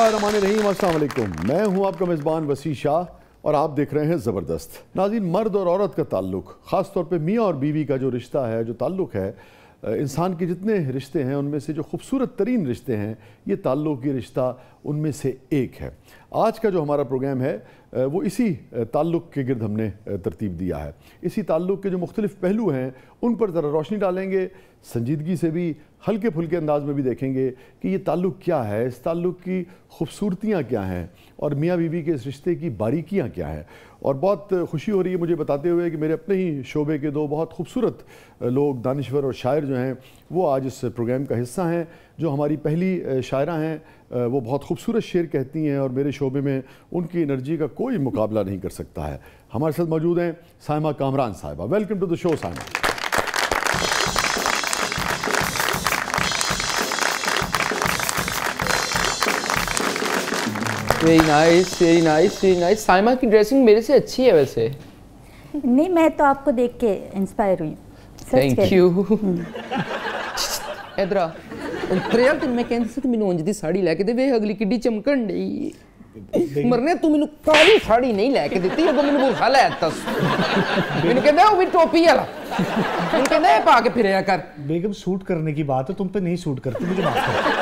वालेकुम। मैं हूँ आपका मेज़बान वसी शाह और आप देख रहे हैं ज़बरदस्त। नाजिन मर्द और औरत का ताल्लुक ख़ास तौर पे मियाँ और बीवी का जो रिश्ता है, जो ताल्लुक है इंसान के जितने रिश्ते हैं, उनमें से जो खूबसूरत तरीन रिश्ते हैं, ये ताल्लुक ये रिश्ता उनमें से एक है। आज का जो हमारा प्रोग्राम है वो इसी ताल्लुक़ के गिरद हमने तरतीब दिया है। इसी ताल्लुक़ के जो मुख्तलिफ़ पहलू हैं, उन पर ज़रा रोशनी डालेंगे, संजीदगी से भी हल्के फुल्के अंदाज में भी देखेंगे कि ये ताल्लुक़ क्या है, इस ताल्लुक़ की खूबसूरतियाँ क्या हैं, और मियाँ बीवी के इस रिश्ते की बारीकियाँ क्या हैं। और बहुत खुशी हो रही है मुझे बताते हुए कि मेरे अपने ही शोबे के दो बहुत खूबसूरत लोग दानश्वर और शायर जो हैं, वो आज इस प्रोग्राम का हिस्सा हैं, जो हमारी पहली शायरा हैं वो बहुत खूबसूरत शेर कहती हैं और मेरे शोबे में उनकी एनर्जी का कोई मुकाबला नहीं कर सकता है। हमारे साथ मौजूद हैं साइमा कामरान साहिबा। Welcome to the show Saima very nice very nice very nice Saima की ड्रेसिंग मेरे से अच्छी है वैसे नहीं मैं तो आपको देख के इंस्पायर हुई थैंक यू ਇਧਰ ਆ ਤੇਰੇ ਯਾਰ ਤੈਨੂੰ ਮੈਂ ਕਹਿੰਦੀ ਸੀ ਕਿ ਮੈਨੂੰ ਉਂਝ ਦੀ ਸਾੜੀ ਲੈ ਕੇ ਦੇ ਵੇ ਅਗਲੀ ਕਿੱਡੀ ਚਮਕਣ ਡਈ ਮਰਨੇ ਤੂੰ ਮੈਨੂੰ ਕਾਲੀ ਸਾੜੀ ਨਹੀਂ ਲੈ ਕੇ ਦਿੱਤੀ ਅਗੋ ਮੈਨੂੰ ਬੁਖਾ ਲੈ ਦਿੱਤਾ ਮੈਨੂੰ ਕਹਿੰਦਾ ਉਹ ਵੀ ਟੋਪੀ ਵਾਲਾ ਮੈਨੂੰ ਕਹਿੰਦਾ ਇਹ ਪਾ ਕੇ ਫਿਰਿਆ ਕਰ बेगम सूट करने की बात है तुम पे नहीं सूट करती मुझे माफ करो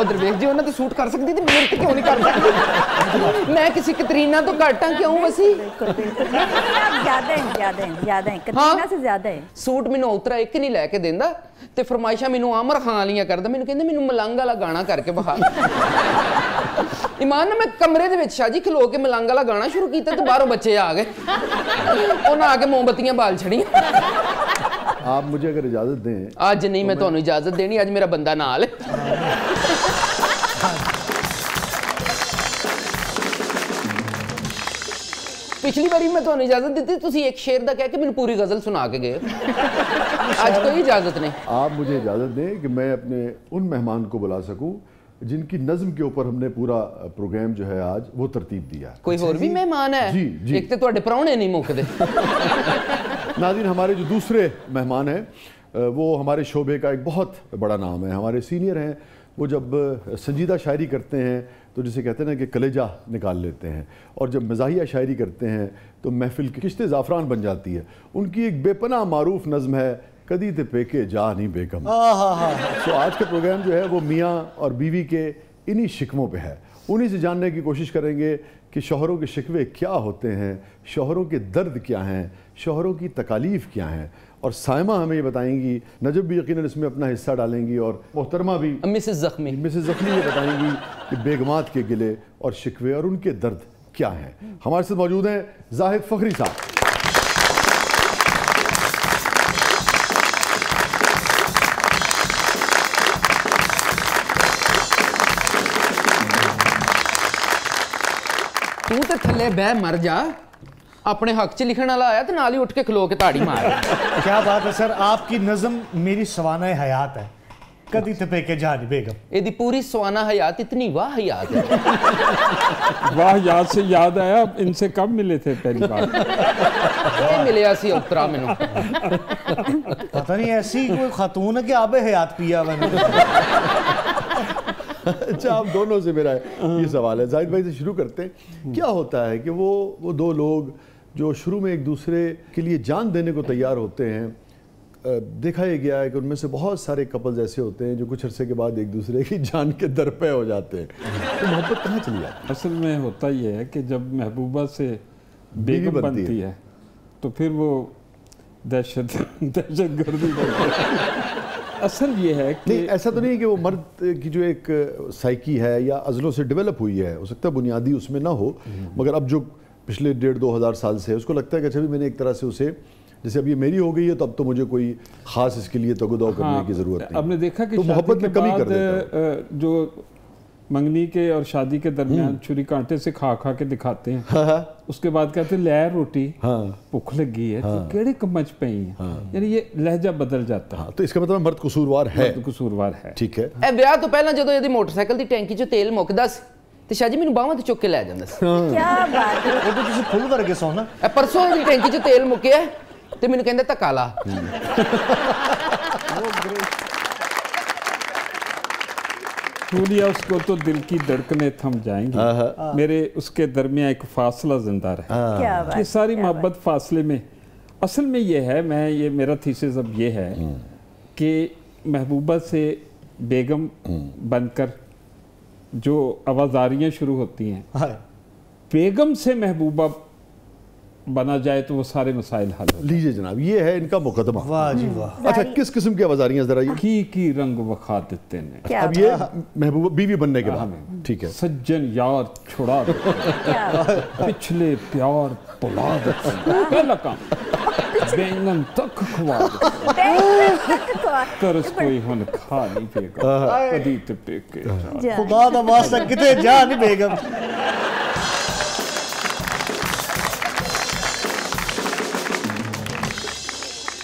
ਉਹ ਦਰਵੇਸ਼ ਜੀ ਉਹਨਾਂ ਤੇ ਸੂਟ ਕਰ ਸਕਦੀ ਤੇ ਮੇਰੇ ਤੇ ਕਿਉਂ ਨਹੀਂ ਕਰ ਸਕਦੀ? ਮੈਂ ਕਿਸੇ ਕਤਰੀਨਾ ਤੋਂ ਘਟਾਂ ਕਿਉਂ ਵਸੀ ਸੂਟ ਮੈਨੂੰ ਉਤਰਾ ਇੱਕ ਨਹੀਂ ਲੈ ਕੇ ਦਿੰਦਾ ਤੇ ਫਰਮਾਇਸ਼ਾਂ ਮੈਨੂੰ ਆਮਰ ਖਾਨ ਵਾਲੀਆਂ ਕਰਦਾ। ਮੈਨੂੰ ਕਹਿੰਦੇ ਮੈਨੂੰ ਮਲੰਗ ਵਾਲਾ ਗਾਣਾ ਕਰਕੇ ਬਹਾ ਇਮਾਨ ਮੈਂ ਕਮਰੇ ਦੇ ਵਿੱਚ ਸ਼ਾਜੀ ਖਲੋ ਕੇ ਮਲੰਗ ਵਾਲਾ ਗਾਣਾ ਸ਼ੁਰੂ ਕੀਤਾ ਤੇ ਬਾਹਰੋਂ ਬੱਚੇ ਆ ਗਏ। ਉਹਨਾਂ ਆ ਕੇ ਮੋਮਬਤੀਆਂ ਬਾਲ ਛੜੀਆਂ। ਆਪ ਮੁਝੇ ਅਗਰ ਇਜਾਜ਼ਤ ਦੇं ਅੱਜ ਨਹੀਂ ਮੈਂ ਤੁਹਾਨੂੰ ਇਜਾਜ਼ਤ ਦੇਣੀ ਅੱਜ ਮੇਰਾ ਬੰਦਾ ਨਾਲ ਪਿਛਲੀ ਵਾਰੀ ਮੈਂ ਤੁਹਾਨੂੰ ਇਜਾਜ਼ਤ ਦਿੱਤੀ ਤੁਸੀਂ ਇੱਕ ਸ਼ੇਰ ਦਾ ਕਹਿ ਕੇ ਮੈਨੂੰ ਪੂਰੀ ਗਜ਼ਲ ਸੁਣਾ ਕੇ ਗਏ ਅੱਜ ਕੋਈ ਇਜਾਜ਼ਤ ਨਹੀਂ आप मुझे इजाज़त दें कि मैं अपने उन मेहमान को बुला सकूं जिनकी नज़म के ऊपर हमने पूरा प्रोग्राम जो है आज वो तरतीब दिया है ਕੋਈ ਹੋਰ ਵੀ ਮਹਿਮਾਨ ਹੈ ਜੀ, ਜੀ। ਇੱਕ ਤੇ ਤੁਹਾਡੇ ਪ੍ਰਾਹੁਣੇ ਨਹੀਂ ਮੁੱਕਦੇ नाजिन हमारे जो दूसरे मेहमान हैं अ, वो हमारे शोबे का एक बहुत बड़ा नाम है हमारे सीनियर हैं वो जब संजीदा शायरी करते हैं तो जिसे कहते हैं ना कि कलेजा निकाल लेते हैं। और जब मजाहिया शायरी करते हैं तो महफिल की किश्ते ज़ाफ़रान बन जाती है। उनकी एक बेपना मारूफ नज़म है कदी ते पेके जा नहीं बेगम। तो आज का प्रोग्राम जो है वो मियाँ और बीवी के इन्हीं शिकवों पे है। उन्हीं से जानने की कोशिश करेंगे कि शोहरों के शिकवे क्या होते हैं शोहरों के दर्द क्या हैं शोहरों की तकालीफ क्या हैं। और सायमा हमें ये बताएँगी नजब भी यकीन इसमें अपना हिस्सा डालेंगी और मोहतरमा भी मिसेस ज़ख्मी। मिसेस ज़ख्मी ये बताएँगी कि बेगमात के गिले और शिकवे और उनके दर्द क्या हैं। हमारे साथ मौजूद हैं जाहिद फ़खरी साहब। तू तो थले बह मर जा। ਆਪਣੇ ਹੱਕ 'ਚ ਲਿਖਣ ਵਾਲਾ ਆਇਆ ਤੇ ਨਾਲ ਹੀ ਉੱਠ ਕੇ ਖਲੋ ਕੇ ਤਾੜੀ ਮਾਰ क्या बात है सर आपकी नज़म मेरी सवाना हयात है कदी तपे के जानी बेगम ਇਹਦੀ ਪੂਰੀ ਸਵਾਨਾ ਹਯਾਤ ਇਤਨੀ ਵਾਹ ਹਯਾਤ ਹੈ वाह याद से याद आया इनसे कब मिले थे पहली बार ਇਹ ਮਿਲਿਆ ਸੀ ਉਤਰਾ ਮੈਨੂੰ पता नहीं ऐसी कोई खातून है कि आबे हयात पिया मैंने अच्छा आप दोनों से मेरा ये सवाल है जाहिद भाई से शुरू करते हैं क्या होता है कि वो वो दो लोग जो शुरू में एक दूसरे के लिए जान देने को तैयार होते हैं देखा ये गया है कि उनमें से बहुत सारे कपल्स ऐसे होते हैं जो कुछ अरसे के बाद एक दूसरे की जान के दर पे हो जाते हैं। तो मोहब्बत कहाँ चली जाती है? असल में होता ये है कि जब महबूबा से बेगम बनती बनती है। है तो फिर वो दहशत दहशत गर्दी असल ये है कि नहीं ऐसा तो नहीं है कि वो मर्द की जो एक साइकी है या अजलों से डेवलप हुई है हो सकता है बुनियादी उसमें ना हो मगर अब जो पिछले डेढ़ दो हज़ार साल से है उसको लगता है कि अच्छा भी मैंने एक तरह से उसे जैसे अब ये मेरी हो गई है तो अब तो मुझे कोई खास इसके लिए तगुदो करने हाँ, की ज़रूरत नहीं आपने देखा कि तो शादी मोहब्बत के में कमी कर बाद, देता है अ, जो मंगनी के और शादी के दरमियान छुरी कांटे से खा खा के दिखाते हैं उसके बाद कहते हैं लै रोटी हाँ भुख लगी है तो केड़े कमच पई है यानी ये लहजा बदल जाता है हाँ तो इसका मतलब मर्द कसूरवार है मर्द कसूरवार है ठीक है ਇਹ ਵਿਆਹ ਤੋਂ ਪਹਿਲਾਂ ਜਦੋਂ ਇਹਦੀ ਮੋਟਰਸਾਈਕਲ ਦੀ ਟੈਂਕੀ 'ਚੋਂ ਤੇਲ ਮੁੱਕਦਾ ਸੀ ਤੇ ਸ਼ਾਹ ਜੀ ਮੈਨੂੰ ਬਾਹਾਂ ਤੇ ਚੁੱਕ ਕੇ ਲੈ ਜਾਂਦਾ ਸੀ क्या बात है वो तो तुझे फुल वर्गे सोना ਇਹ ਪਰਸੋਂ ਇਹਦੀ ਟੈਂਕੀ 'ਚ ਤੇਲ ਮੁੱਕਿਆ ਤੇ ਮੈਨੂੰ ਕਹਿੰਦਾ ਧੱਕਾ ਲਾ छू लिया उसको तो दिल की धड़कनें थम जाएंगी मेरे उसके दरमियान एक फासला जिंदा रहा क्या बात ये सारी क्या बात। मोहब्बत फासले में असल में ये है मैं ये मेरा थीसिस अब ये है कि महबूबा से बेगम बनकर जो आवाजारियाँ शुरू होती हैं हाय बेगम से महबूबा बना जाए तो वो सारे मसाइल हल लीजिए जनाब ये है इनका मुकदमा। वाह जी वाह। अच्छा किस किस्म की आवाजारियाँ जरा ये? की की रंग वखा देते ने अब ये महबूबा बीवी बनने के बाद। ठीक है। सज्जन यार छुड़ा पिछले प्यार बुला दे। पहला काम। बैंगन तक खवा दे तरस कोई हुन खा नहीं पेगा कदी ते पेके। खुदा दा वास्ता किते जा नहीं बेगम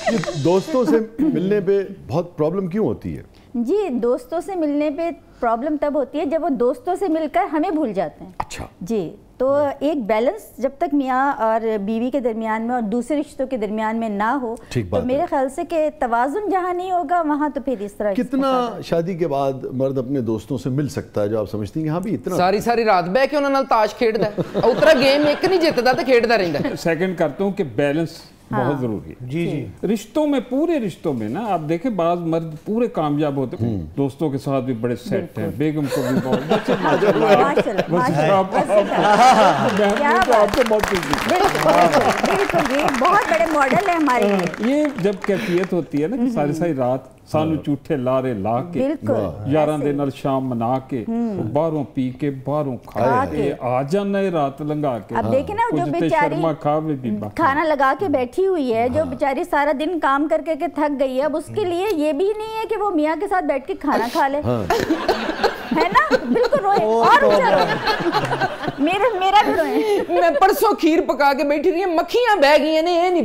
ये दोस्तों से मिलने पे बहुत प्रॉब्लम क्यों होती है? जी दोस्तों से मिलने पे प्रॉब्लम तब होती है जब वो दोस्तों से मिलकर हमें भूल जाते हैं। अच्छा। जी। तो एक बैलेंस जब तक मियाँ और बीवी के दरमियान में और दूसरे रिश्तों के दरमियान में ना हो तो मेरे ख्याल से कि तोज़ुन जहाँ नहीं होगा वहाँ तो फिर इस तरह कितना शादी के बाद मर्द अपने दोस्तों से मिल सकता है जो आप समझते हैं यहाँ भी इतना सारी सारी रात बह के उन्होंने ताश खेड़ उतरा गेम एक नहीं जीतता तो खेडता रहता है। करता हूँ कि बैलेंस बहुत ज़रूरी है। जी जी। रिश्तों में पूरे रिश्तों में ना आप देखें बाज मर्द पूरे कामयाब होते हैं। दोस्तों के साथ भी बड़े सेट हैं बेगम को भी बहुत। आपसे बहुत बिल्कुल बिल्कुल बहुत बड़े मॉडल है हमारे ये जब कैफियत होती है ना सारी सारी रात सानू झूठे लारे ला के बिल्कुल यारां दे नाल शाम मना के बाहरों पी के बाहरों खा खा के के। आ जाना है रात लंघा के अब देखे ना जो कुछ ते बेचारी शर्मा खावे भी बाकी। खाना लगा के बैठी हुई है जो बेचारी सारा दिन काम करके के थक गई है अब उसके लिए ये भी नहीं है कि वो मियाँ के साथ बैठ के खाना खा ले है ना बिल्कुल रोए और हो जाता मेरा मेरा भी रोए ਮੈਂ ਪਰਸੋਂ ਖੀਰ ਪਕਾ ਕੇ ਬੈਠੀ ਰਹੀ ਹਾਂ, ਮੱਖੀਆਂ ਬਹਿ ਗਈਆਂ ਨੇ ਇਹ ਨਹੀਂ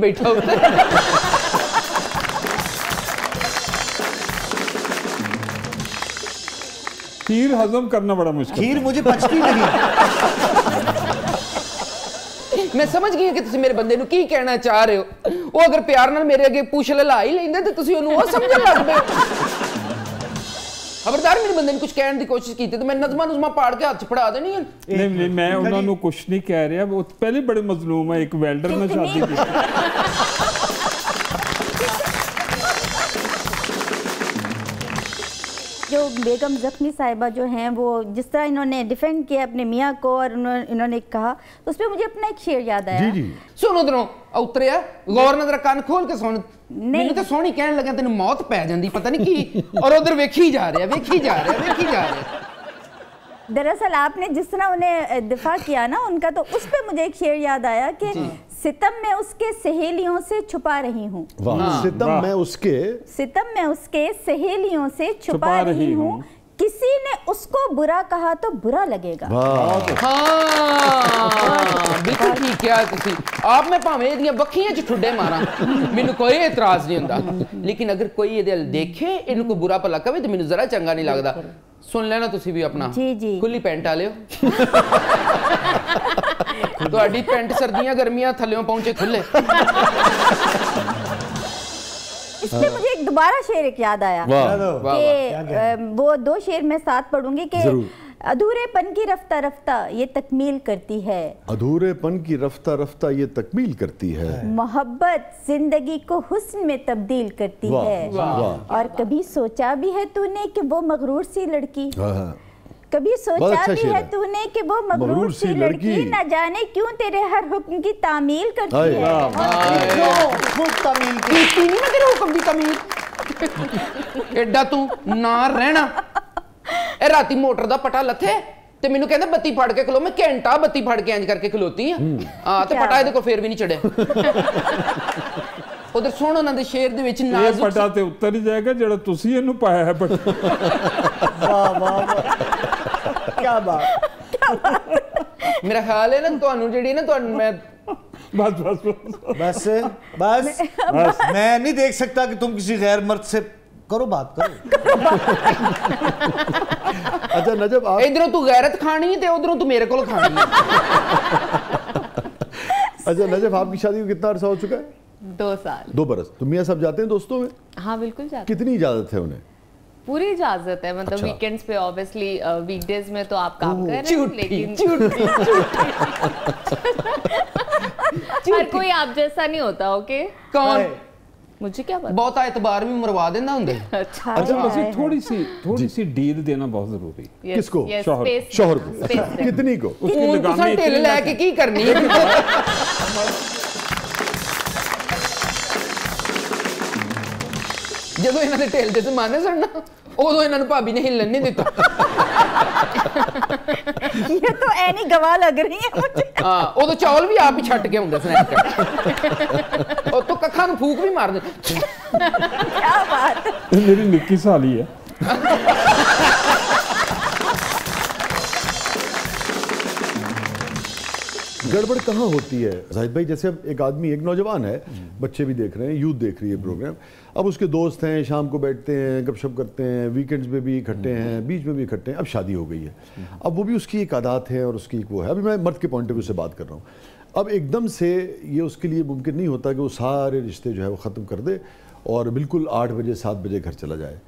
खीर हजम करना बड़ा मुश्किल खीर मुझे पचती नहीं ਮੈਂ ਸਮਝ ਗਈ ਹਾਂ ਕਿ ਤੁਸੀਂ ਮੇਰੇ ਬੰਦੇ ਨੂੰ ਕੀ ਕਹਿਣਾ ਚਾਹ ਰਹੇ ਹੋ ਉਹ ਅਗਰ ਪਿਆਰ ਨਾਲ ਮੇਰੇ ਅੱਗੇ ਪੁੱਛ ਲਲਾ ਹੀ ਲੈਂਦੇ ਤੇ ਤੁਸੀਂ ਉਹਨੂੰ ਉਹ ਸਮਝਣ ਲੱਗ ਪਏ ਖਬਰਦਾਰ ਮੇਰੇ ਬੰਦੇ ਨੂੰ ਕੁਝ ਕਹਿਣ ਦੀ ਕੋਸ਼ਿਸ਼ ਕੀਤੀ ਤੇ ਮੈਂ ਨਜ਼ਮਾਂ ਨਜ਼ਮਾਂ ਪਾੜ ਕੇ ਹੱਥ 'ਚ ਫੜਾ ਦੇਣੀ ਹੈ ਨਹੀਂ ਨਹੀਂ ਮੈਂ ਉਹਨਾਂ ਨੂੰ ਕੁਝ ਨਹੀਂ ਕਹਿ ਰਿਹਾ ਉਹ ਪਹਿਲੇ ਬੜੇ ਮਜ਼ਲੂਮ ਹੈ ਇੱਕ ਵੈਲਡਰ ਨਾਲ ਸ਼ਾਦੀ ਕੀਤੀ जो बेगम जख्मी साहिबा जो हैं वो जिस तरह इन्होंने डिफेंड किया अपने मियाँ को और उन्होंने इन्होंने कहा तो उस पर मुझे अपना एक शेर याद आया जी जी ਸੁਣ ਉਧਰੋਂ ਉਤਰਿਆ ਗੌਰ ਨਾਲ ਜਰਾ ਕੰਨ ਖੋਲ ਕੇ ਸੁਣ ਮੈਨੂੰ ਤਾਂ ਸੋਹਣੀ ਕਹਿਣ ਲੱਗਾ ਤੈਨੂੰ ਮੌਤ ਪੈ ਜਾਂਦੀ ਪਤਾ ਨਹੀਂ ਕੀ ਔਰ ਉਧਰ ਵੇਖੀ ਜਾ ਰਿਹਾ ਵੇਖੀ ਜਾ ਰਿਹਾ ਵੇਖੀ ਜਾ ਰਿਹਾ दरअसल आपने जिस तरह उन्हें दिफा किया ना उनका तो उस पर मुझे एक शेर याद आया कि सितम में उसके सहेलियों से छुपा रही हूँ। सितम में उसके सितम में उसके सहेलियों से छुपा छुपा रही रही हूँ। हूँ। किसी ने उसको बुरा कहा तो बुरा लगेगा वाह ਹਾਂ ਬਿਲਕੁਲ ਠੀਕ ਕਿਹਾ ਤੁਸੀਂ ਆਪ ਮੈਂ ਭਾਵੇਂ ਇਹਦੀਆਂ ਬੱਖੀਆਂ 'ਚ ਠੁੱਡੇ ਮਾਰਾਂ ਮੈਨੂੰ ਕੋਈ ਇਤਰਾਜ਼ ਨਹੀਂ ਹੁੰਦਾ ਲੇਕਿਨ ਅਗਰ ਕੋਈ ਇਹਦੇ ਵੱਲ ਦੇਖੇ ਇਹਨੂੰ ਕੋਈ ਬੁਰਾ ਭਲਾ ਕਵੇ ਤੇ ਮੈਨੂੰ ਜ਼ਰਾ ਚੰਗਾ ਨਹੀਂ ਲੱਗਦਾ ਸੁਣ ਲੈਣਾ ਤੁਸੀਂ ਵੀ ਆਪਣਾ ਜੀ, ਜੀ। ਖੁੱਲੀ ਪੈਂਟ ਆ ਲਿਓ ਤੁਹਾਡੀ ਪੈਂਟ ਸਰਦੀਆਂ ਗਰਮੀਆਂ ਥੱਲਿਓਂ ਪਹੁੰਚੇ ਖੁੱਲੇ इसमें मुझे एक दोबारा शेर एक याद आया वाह चलो वाह, कि वो दो शेर मैं साथ पढ़ूँगी कि। अधूरेपन की रफ्ता रफ्ता ये तकमील करती है। अधूरेपन की रफ्ता रफ्ता ये तकमील करती है। मोहब्बत ज़िंदगी को हुस्न में तब्दील करती है। और कभी सोचा भी है तूने कि वो मगरूर सी लड़की? हाँ, हाँ। कभी बहुत सोचा अच्छा भी शेर है है। तूने कि वो मगरूर सी लड़की न जाने क्यों तेरे हर हुक्म की तामील करती हाय, है वाह, खुद तमील की ਕੀਤੀ ਨਹੀਂ ਨਾ ਤੇਰੇ ਹੁਕਮ ਦੀ ਤਮੀਜ਼ ਐਡਾ ਤੂੰ ਨਾ ਰਹਿਣਾ ਇਹ ਰਾਤੀ ਮੋਟਰ ਦਾ ਪਟਾ ਲੱਥੇ ਤੇ ਮੈਨੂੰ ਕਹਿੰਦਾ ਬੱਤੀ ਫੜ ਕੇ ਖਲੋ ਮੈਂ ਘੰਟਾ ਬੱਤੀ ਫੜ ਕੇ ਇੰਜ ਕਰਕੇ ਖਲੋਤੀ ਆ ਆ ਤੇ ਕਿਆ ਪਟਾ ਇਹਦੇ ਕੋਲ ਫੇਰ ਵੀ ਨਹੀਂ ਚੜਿਆ ਉਧਰ ਸੁਣ ਉਹਨਾਂ ਦੇ ਸ਼ੇਰ ਦੇ ਵਿੱਚ ਇਹ ਨਾਜ਼ੁਕ ਪਟਾ ਤੇ ਉੱਤਰ ਹੀ ਜਾਏਗਾ ਜਿਹੜਾ ਤੁਸੀਂ ਇਹਨੂੰ ਪਾਇਆ ਹੈ ਬਟ वाह वाह वाह क्या बात ਮੇਰਾ ਖਿਆਲ ਹੈ ਨਾ ਤੁਹਾਨੂੰ ਜਿਹੜੀ ਨਾ ਤੁਹਾਨੂੰ ਮੈਂ ਬਸ ਬਸ ਬਸ बस बस मैं नहीं देख सकता कि तुम किसी गैर मर्द से करो बात करो अच्छा नजब आप ਇਧਰੋਂ ਤੂੰ ਗੈਰਤ ਖਾਣੀ ਤੇ ਉਧਰੋਂ ਤੂੰ ਮੇਰੇ ਕੋਲ ਖਾਣੀ ਹੈ अच्छा नजब आपकी शादी को कितना अरसा हो चुका है दो साल दो बरस तो मियाँ साहब जाते हैं दोस्तों में हाँ बिल्कुल जाते कितनी इजाजत है उन्हें पूरी इजाज़त है मतलब अच्छा। वीकेंड्स पे ऑब्वियसली वीकडेज uh, में तो आप काम कर रहे हैं लेकिन चुटी, हर कोई आप जैसा नहीं होता ओके कौन? मुझे क्या पता? बहुत एतबार भी मरवा देना होंगे अच्छा अच्छा बस थोड़ी सी थोड़ी सी डील देना बहुत ज़रूरी। है किसको? शोहर शोहर को। कितनी को? उसकी दुकान में लगाम लेके की करनी है? ਜਦੋਂ ਇਹਨਾਂ ਦੇ ਢਿੱਲ ਦੇ ਜ਼ਮਾਨੇ ਸਨ ਨਾ ਉਦੋਂ ਇਹਨਾਂ ਨੂੰ ਭਾਬੀ ਨੇ ਹਿੱਲਣ ਨਹੀਂ ਦਿੱਤਾ ਇਹ ਤਾਂ ਐ ਨਹੀਂ ਗਵਾ ਲੱਗ ਰਹੀ ਹੈ ਮੁਝੇ ਹਾਂ ਉਦੋਂ ਚੌਲ ਵੀ ਆਪ ਹੀ ਛੱਟ ਕੇ ਹੁੰਦੇ ਸਨੈਕ ਉਹ ਤੋਂ ਕੱਖਾਂ ਨੂੰ ਫੂਕ ਵੀ ਮਾਰਦੇ ਕੀ ਬਾਤ ਮੇਰੀ ਨਿੱਕੀ ਸਾਲੀ ਹੈ गड़बड़ कहाँ होती है? जाहिद भाई, जैसे अब एक आदमी, एक नौजवान है, बच्चे भी देख रहे हैं, यूथ देख रही है प्रोग्राम अब उसके दोस्त हैं, शाम को बैठते हैं, गपशप करते हैं वीकेंड्स में भी इकट्ठे हैं, बीच में भी इकट्ठे हैं, अब शादी हो गई है। अब वो भी उसकी एक आदात है और उसकी एक वो है। अभी मैं मर्द के पॉइंट ऑफ़ व्यू से बात कर रहा हूँ। अब एकदम से ये उसके लिए मुमकिन नहीं होता कि वो सारे रिश्ते जो है वो ख़त्म कर दे और बिल्कुल आठ बजे, सात बजे घर चला जाए।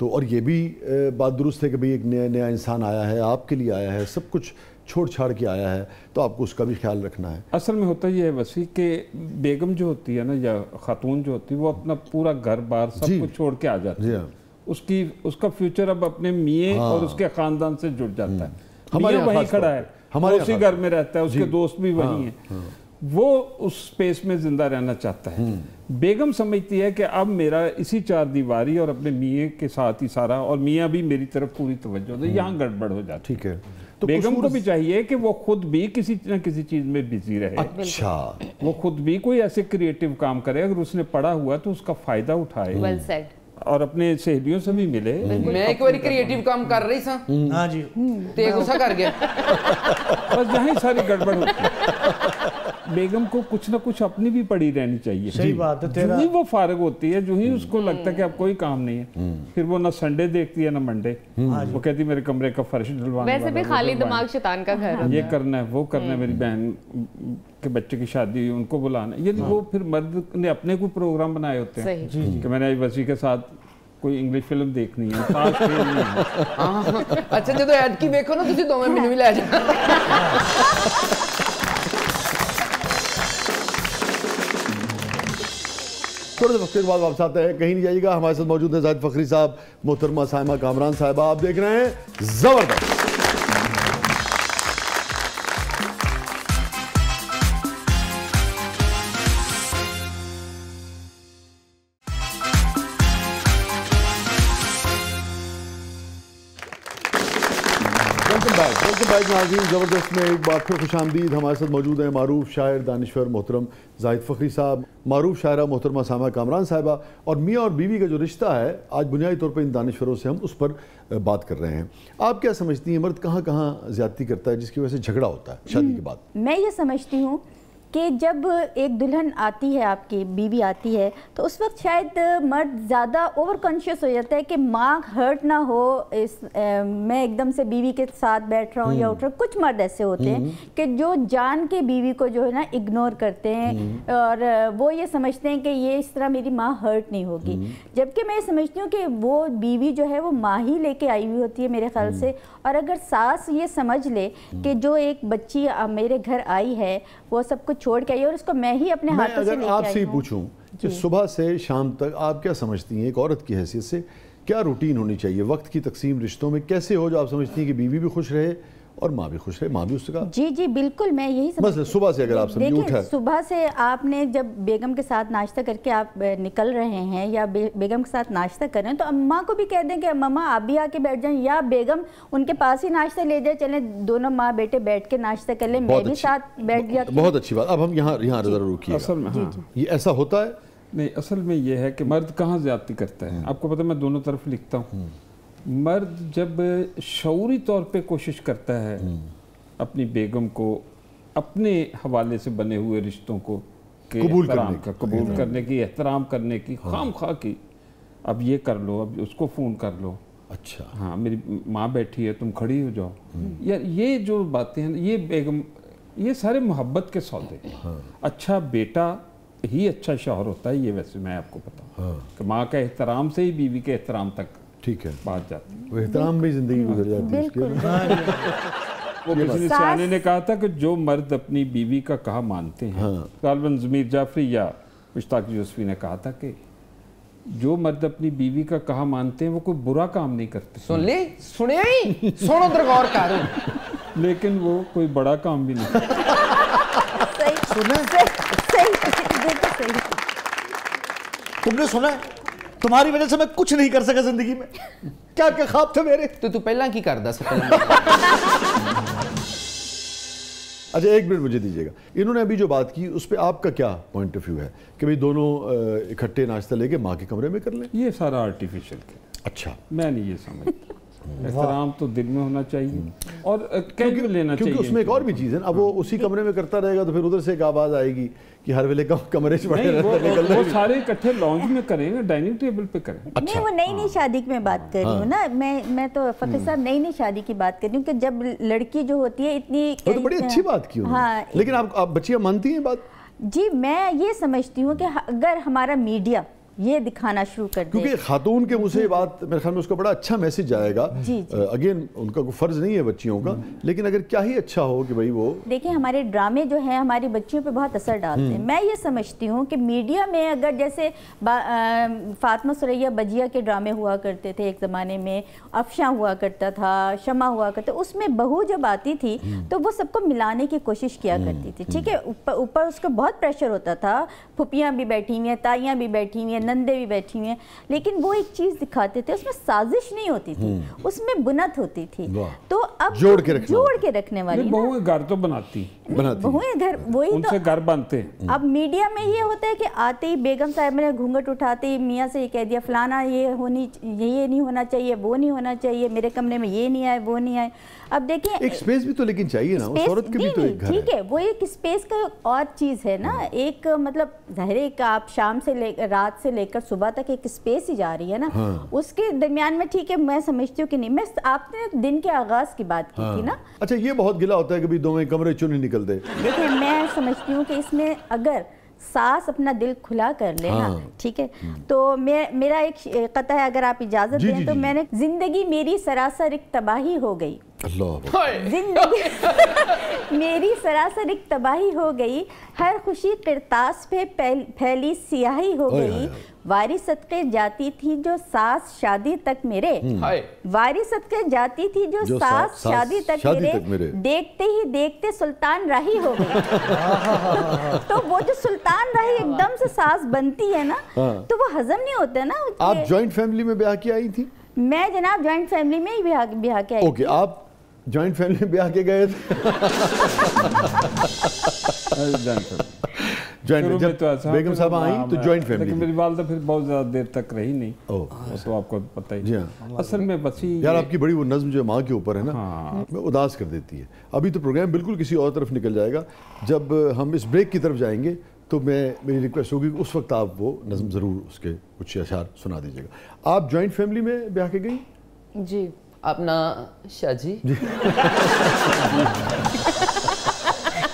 तो और ये भी बात दुरुस्त है कि भाई एक नया नया इंसान आया है, आपके लिए आया है, सब कुछ छोड़ छाड़ के आया है तो आपको उसका भी ख्याल रखना है। असल में होता ये है वसी कि बेगम जो होती है ना या खातून जो होती है वो अपना पूरा घर बार सब कुछ छोड़ के आ जाती है। हाँ। उसकी उसका फ्यूचर अब अपने मिये हाँ। और उसके खानदान से जुड़ जाता है। हमारे मियाँ वहीं खड़ा है हमारे उसी घर में रहता है उसके दोस्त भी वही हैं। वो उस स्पेस में ज़िंदा रहना चाहता है। हम्म। बेगम समझती है कि अब मेरा इसी चार दीवारी और अपने मियाँ के साथ ही सारा और मियाँ भी मेरी तरफ़ पूरी तवज्जो दे यहाँ गड़बड़ हो जाती ठीक है है। तो बेगम को भी चाहिए कि वो खुद भी किसी ना किसी चीज़ में बिज़ी रहे। अच्छा।, अच्छा। वो खुद भी कोई ऐसे क्रिएटिव काम करे अगर उसने पढ़ा हुआ तो उसका फ़ायदा उठाए। हम्म। well said. और अपने सहेलियों से भी मिले। हम्म। मैं एक बार क्रिएटिव काम कर रही सा। हम्म। हाँ जी। ते गुस्सा कर गया। बस यही सारी गड़बड़ होती है। बेगम को कुछ ना कुछ अपनी भी पड़ी रहनी चाहिए सही बात है जो तेरा ही वो फारग होती है जो ही उसको लगता है कि अब कोई काम नहीं है फिर वो ना संडे देखती है ना मंडे वो कहती है मेरे कमरे का फर्श डलवाना वैसे भी खाली दिमाग शैतान का घर होता ये है करना है वो करना है मेरी बहन के बच्चे की शादी हुई उनको बुलाना है ये वो फिर मर्द ने अपने कोई प्रोग्राम बनाए होते हैं सही कि मैंने वसी के साथ कोई इंग्लिश फिल्म देखनी है ताश खेलनी है ਹਾਂ ਅੱਛਾ ਜਦੋਂ ਐਤਕੀ ਵੇਖੋ ਨਾ ਤੁਸੀਂ ਦੋਵੇਂ ਮੈਨੂੰ ਵੀ ਲੈ ਜਾਣਾ थोड़े से वक्त के बाद वापस आते हैं। कहीं नहीं जाइएगा। हमारे साथ मौजूद है जाहिद फखरी साहब, मोहतरमा साइमा कामरान साहब। आप देख रहे हैं ज़बरदस्त। नाजीन ज़बरदस्त में एक बार फिर खुश आमदीद हमारे साथ मौजूद हैं मारूफ शायर दानश्वर मोहतरम जाहिद फ़खरी साहब मारूफ शायरा मोहतरमा सामा कामरान साहबा और मियाँ और बीवी का जो रिश्ता है आज बुनियादी तौर पर इन दानश्वरों से हम उस पर बात कर रहे हैं। आप क्या समझती हैं मर्द कहाँ कहाँ ज़्यादती करता है जिसकी वजह से झगड़ा होता है शादी के बाद? मैं ये समझती हूँ कि जब एक दुल्हन आती है आपकी बीवी आती है तो उस वक्त शायद मर्द ज़्यादा ओवर कॉन्शियस हो जाता है कि माँ हर्ट ना हो इस अ, मैं एकदम से बीवी के साथ बैठ रहा हूँ या उठ रहा हूँ। कुछ मर्द ऐसे होते हैं कि जो जान के बीवी को जो है ना इग्नोर करते हैं और वो ये समझते हैं कि ये इस तरह मेरी माँ हर्ट नहीं होगी। जबकि मैं समझती हूँ कि वो बीवी जो है वो माँ ही लेके आई हुई होती है मेरे ख्याल से। और अगर सास ये समझ ले कि जो एक बच्ची मेरे घर आई है वो सब कुछ छोड़ के आई और इसको मैं ही अपने हाथों से अगर लेके आपसे ही। पूछूँ कि सुबह से शाम तक आप क्या समझती हैं एक औरत की हैसियत से क्या रूटीन होनी चाहिए? वक्त की तकसीम रिश्तों में कैसे हो जो आप समझती हैं कि बीवी भी खुश रहे और माँ भी खुश रहे माँ भी उसका जी जी बिल्कुल मैं यही बस सुबह से अगर आप समझिए देखिए उठा सुबह से आपने जब बेगम के साथ नाश्ता करके आप निकल रहे हैं या बे, बेगम के साथ नाश्ता कर रहे हैं तो अम्मा को भी कह दें कि मम्मा आप भी आके बैठ जाएँ या बेगम उनके पास ही नाश्ता ले जाए चले दोनों माँ बेटे बैठ के नाश्ता कर लें मैं बहुत भी अच्छी- साथ बैठ हूँ। बहुत अच्छी बात अब हम यहाँ यहाँ ज़रूर में हाँ। ये ऐसा होता है? नहीं असल में ये है कि मर्द कहाँ ज्यादती करता है? आपको पता है मैं दोनों तरफ़ लिखता हूँ। मर्द जब शौरी तौर पे कोशिश करता है अपनी बेगम को अपने हवाले से बने हुए रिश्तों को कबूल करने का। कबूल करने की एहतराम करने की खाम खा की अब ये कर लो अब उसको फ़ोन कर लो। अच्छा। हाँ मेरी माँ बैठी है तुम खड़ी हो जाओ। यार ये जो बातें हैं ये बेगम ये सारे मोहब्बत के सौदे। हैं। अच्छा बेटा ही अच्छा शोहर होता है ये वैसे मैं आपको बताऊँ। कि माँ का एहतराम से ही बीवी के एहतराम तक ठीक है। बात जाती है। वो एहतराम ही ज़िंदगी गुजर जाती है वो किसी ने सियाने ने कहा था कि जो मर्द अपनी बीवी का कहा मानते हैं हाँ। गालबन जमीर जाफरी या मुश्ताक यूसफी ने कहा था कि जो मर्द अपनी बीवी का कहा मानते हैं वो कोई बुरा काम नहीं करते। सुन ली सुनिया ही? सुन उधर गौर कर। लेकिन वो कोई बड़ा काम भी नहीं करते। सही सुना। सही सही सही। तुमने सुना है? तुम्हारी वजह से मैं कुछ नहीं कर सका ज़िंदगी में। क्या क्या ख्वाब थे मेरे? तो तू पहला की करदा सी अच्छा एक मिनट मुझे दीजिएगा। इन्होंने अभी जो बात की उस पर आपका क्या पॉइंट ऑफ़ व्यू है? कि भाई दोनों इकट्ठे नाश्ता लेके माँ के कमरे में कर लें? ये सारा आर्टिफिशियल है अच्छा। मैं नहीं ये समझता। एहतराम तो दिल में होना चाहिए। और कैजुअल लेना क्योंकि चाहिए उसमें एक और भी चीज़ है ना अब वो उसी कमरे में करता रहेगा तो फिर उधर से एक आवाज़ आएगी। कि हर वेले कम कमरे से बड़े नहीं वो, रहते निकल वो सारे इकट्ठे लॉन्ज में करें या डाइनिंग टेबल पे करें अच्छा, नहीं वो नई नई शादी की मैं बात कर रही हूँ ना। मैं मैं तो फकीर साहब नई नई शादी की बात कर रही हूँ कि जब लड़की जो होती है इतनी वो तो बड़ी अच्छी बात की उन्होंने। हाँ लेकिन आप आप बच्चियाँ मानती हैं बात? जी मैं ये समझती हूँ कि अगर हमारा मीडिया ये दिखाना शुरू कर दे। क्योंकि खातून के मुँह से ये बात मेरे ख्याल में उसका बड़ा अच्छा मैसेज जी। अगेन उनका कोई फ़र्ज़ नहीं है बच्चियों का लेकिन अगर क्या ही अच्छा हो कि भाई वो देखिए हमारे ड्रामे जो हैं हमारी बच्चियों पे बहुत असर डालते हैं। मैं ये समझती हूँ कि मीडिया में अगर जैसे फातमा सुरैया बजिया के ड्रामे हुआ करते थे एक ज़माने में अफशा हुआ करता था शमा हुआ करता उसमें बहू जब आती थी तो वो सबको मिलाने की कोशिश किया करती थी। ठीक है ऊपर उसका बहुत प्रेशर होता था फुपियाँ भी बैठी हुई हैं ताइयाँ भी बैठी हुई हैं नंदे भी बैठी हुई हैं। लेकिन वो एक चीज़ दिखाते थे उसमें साजिश नहीं होती थी उसमें बुनत होती थी। तो अब जोड़ के रखना जोड़ के रखने वाली बहुएँ घर तो बनाती। हैं। बनाती। बहुएँ घर वही तो घर बनते। अब मीडिया में ये होता है कि आते ही बेगम साहब ने घूंघट उठाते ही मियाँ से ये कह दिया फलाना ये होनी ये ये नहीं होना चाहिए वो नहीं होना चाहिए मेरे कमरे में ये नहीं आए वो नहीं आए। अब देखिए एक स्पेस भी तो लेकिन चाहिए ना उस औरत के भी तो एक घर ठीक है। है वो एक स्पेस का और चीज़ है ना। एक मतलब ज़ाहिर है आप शाम से ले रात से लेकर सुबह तक एक स्पेस ही जा रही है ना। हाँ। उसके दरमियान में ठीक है मैं समझती हूँ कि नहीं मैं आपने दिन के आगाज़ की बात की हाँ। थी ना। अच्छा ये बहुत गिला होता है कि भाई दोवें कमरे चुन ही निकल दे। देखिए मैं समझती हूँ कि इसमें अगर सास अपना दिल खुला कर लेना हाँ। ठीक है तो मैं मेरा एक कथा है अगर आप इजाज़त दें तो मैंने ज़िंदगी मेरी सरासर एक तबाही हो गई। ज़िंदगी। मेरी सरासर एक तबाही हो गई। हर खुशी किरतास पे फैली सियाही हो गई। वारी सदके जाती थी जो सास शादी तक मेरे। वारी सदके जाती थी जो, जो सास सास शादी तक शादी मेरे, तक मेरे। देखते ही देखते सुल्तान राही हो गई। तो वो जो सुल्तान राही एकदम से सास बनती है ना हाँ। तो वो हजम नहीं होता ना आप जॉइंट फैमिली में ब्याह की आई थी? मैं जनाब जॉइंट फैमिली में ही ब्याह ब्याह के आई ओके आप जॉइंट फैमिली में ब्याह के गए थे। जॉइंट जब तो बेगम साहब आई तो जॉइंट लेकिन मेरी वालदा फिर बहुत ज़्यादा देर तक रही नहीं। ओह वो तो आपको पता ही जी हाँ। असल में बसी यार आपकी बड़ी वो नज्म जो माँ के ऊपर है ना हाँ। उदास कर देती है। अभी तो प्रोग्राम बिल्कुल किसी और तरफ़ निकल जाएगा। जब हम इस ब्रेक की तरफ़ जाएँगे तो मैं मेरी रिक्वेस्ट होगी उस वक्त आप वो नज्म ज़रूर उसके कुछ अशार सुना दीजिएगा। आप जॉइंट फैमिली में ब्याह के गई? जी। अपना शाह जी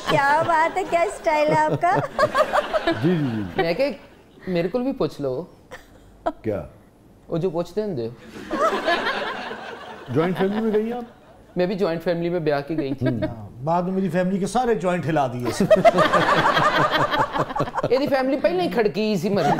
क्या बात है क्या स्टाइल है आपका जी जी जी मैं के मेरे को भी पूछ लो क्या वो जो पूछते हैं जॉइंट फैमिली में गई आप मैं भी जॉइंट फैमिली में ब्याह की गई थी बाद में मेरी फैमिली के सारे जॉइंट हिला दिए ਇਹਦੀ ਫੈਮਿਲੀ ਪਹਿਲਾਂ ਹੀ ਖੜਕੀ ਸੀ ਮਰੀ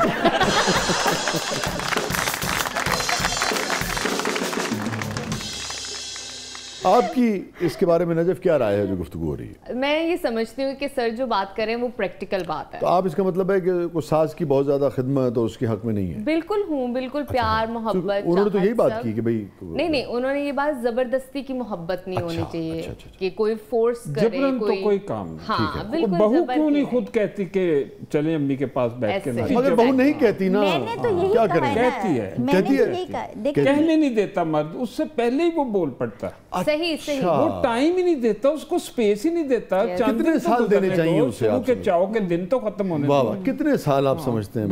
आपकी इसके बारे में नजफ क्या राय है जो गुफ्तु हो रही है? मैं ये समझती हूँ कि सर जो बात करें वो प्रैक्टिकल बात है। तो आप इसका मतलब है कि कोई सास की बहुत ज़्यादा खिदमत और उसके हक में नहीं है? बिल्कुल हूँ बिल्कुल प्यार तो मोहब्बत उन्होंने तो यही बात की कि भाई नहीं नहीं उन्होंने ये बात ज़बरदस्ती की मोहब्बत नहीं होनी अच्छा, चाहिए अच्छा, अच्छा, अच्छा। कि कोई फोर्स करे तो कोई काम हाँ बिल्कुल बहू क्यों नहीं खुद कहती कि चले अम्मी के पास बैठ के। मगर बहू नहीं कहती ना। तो क्या करें? कहती है। कहती तो है। कहने नहीं देता मर्द उससे पहले ही वो बोल पड़ता है। अच्छा। सही सही। अच्छा। वो टाइम ही नहीं देता उसको स्पेस ही नहीं देता। कितने तो साल देने चाहिए तो उसे आप के चाओ के दिन तो खत्म होने वाह कितने साल आप हाँ। समझते हैं?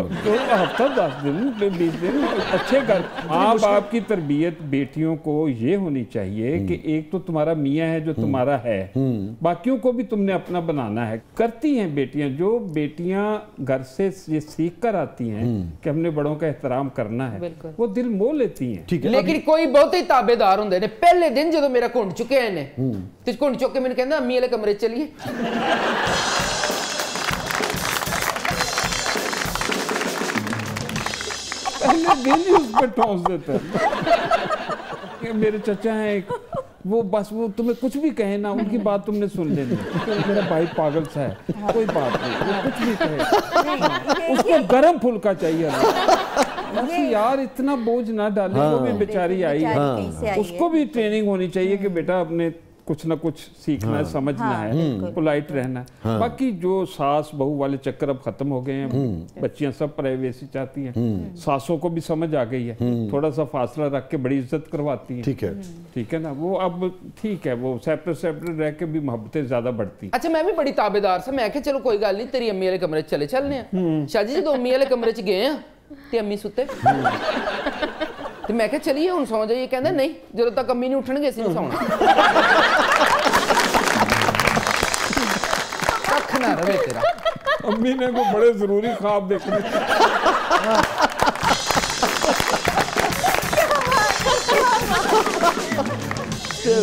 हफ़्ता दस दिन बीस दिन अच्छे कर आप आपकी तरबियत बेटियों को ये होनी चाहिए हम्म। कि एक तो तुम्हारा मियाँ है जो हम्म। तुम्हारा है। हम्म। बाकियों को भी तुमने अपना बनाना है। करती हैं बेटियाँ जो बेटियाँ घर से ये सीख कर आती हैं कि हमने बड़ों का एहतराम करना है वो दिल मोह लेती हैं। लेकिन कोई बहुत ही ताबेदार होंगे पहले दिन जो मेरा ਘੁੰਡ ਚੁੱਕਿਆ ਇਹਨੇ ਤੇ ਘੁੰਡ ਚੁੱਕ ਕੇ ਮੈਨੂੰ ਕਹਿੰਦਾ ਅੰਮੀ ਵਾਲੇ ਕਮਰੇ 'ਚ ਚਲੀਏ पहले दिन ही उस पर ठोस देते हैं ये मेरे चचा हैं एक वो बस वो तुम्हें कुछ भी कहे ना उनकी बात तुमने सुन लेनी तो मेरा भाई पागल सा है कोई बात नहीं वो कुछ भी कहे उसको गरम फुल्का चाहिए अरे यार इतना बोझ ना डाले हाँ, वो भी हाँ। बेचारी आई है। उसको भी ट्रेनिंग होनी चाहिए कि बेटा अपने कुछ ना कुछ सीखना है हाँ। समझना है पोलाइट रहना है। हाँ। बाकी जो सास बहू वाले चक्कर अब खत्म हो गए हैं हम्म। बच्चियाँ सब प्राइवेसी चाहती हैं। हम्म। सासों को भी समझ आ गई है। हम्म। थोड़ा सा फासला रख के बड़ी इज़्ज़त करवाती है। ठीक है। ठीक है ना? वो अब ठीक है वो सेपरेट सेपरेट रह के भी मोहब्बतें ज़्यादा बढ़ती अच्छा मैं भी बड़ी ताबेदार सा मैं चलो कोई गल नहीं तेरी अम्मी वाले कमरे चले चलने शाह जी जो अम्मी वाले कमरे च गए हैं? ਤੇ ਅੰਮੀ ਸੁੱਤੇ ਤੇ ਮੈਂ ਕਿਹਾ ਚਲੀਏ ਹੁਣ ਸੌਂ ਜਾਈਏ ਕਹਿੰਦਾ ਨਹੀਂ ਜਦੋਂ ਤੱਕ ਅੰਮੀ ਨਹੀਂ ਉੱਠਣਗੇ ਅਸੀਂ ਨਹੀਂ ਸੌਣਾ ਕੱਖ ਨਾ ਰਵੇ ਤੇਰਾ अम्मी ने को बड़े जरूरी ख्वाब देखने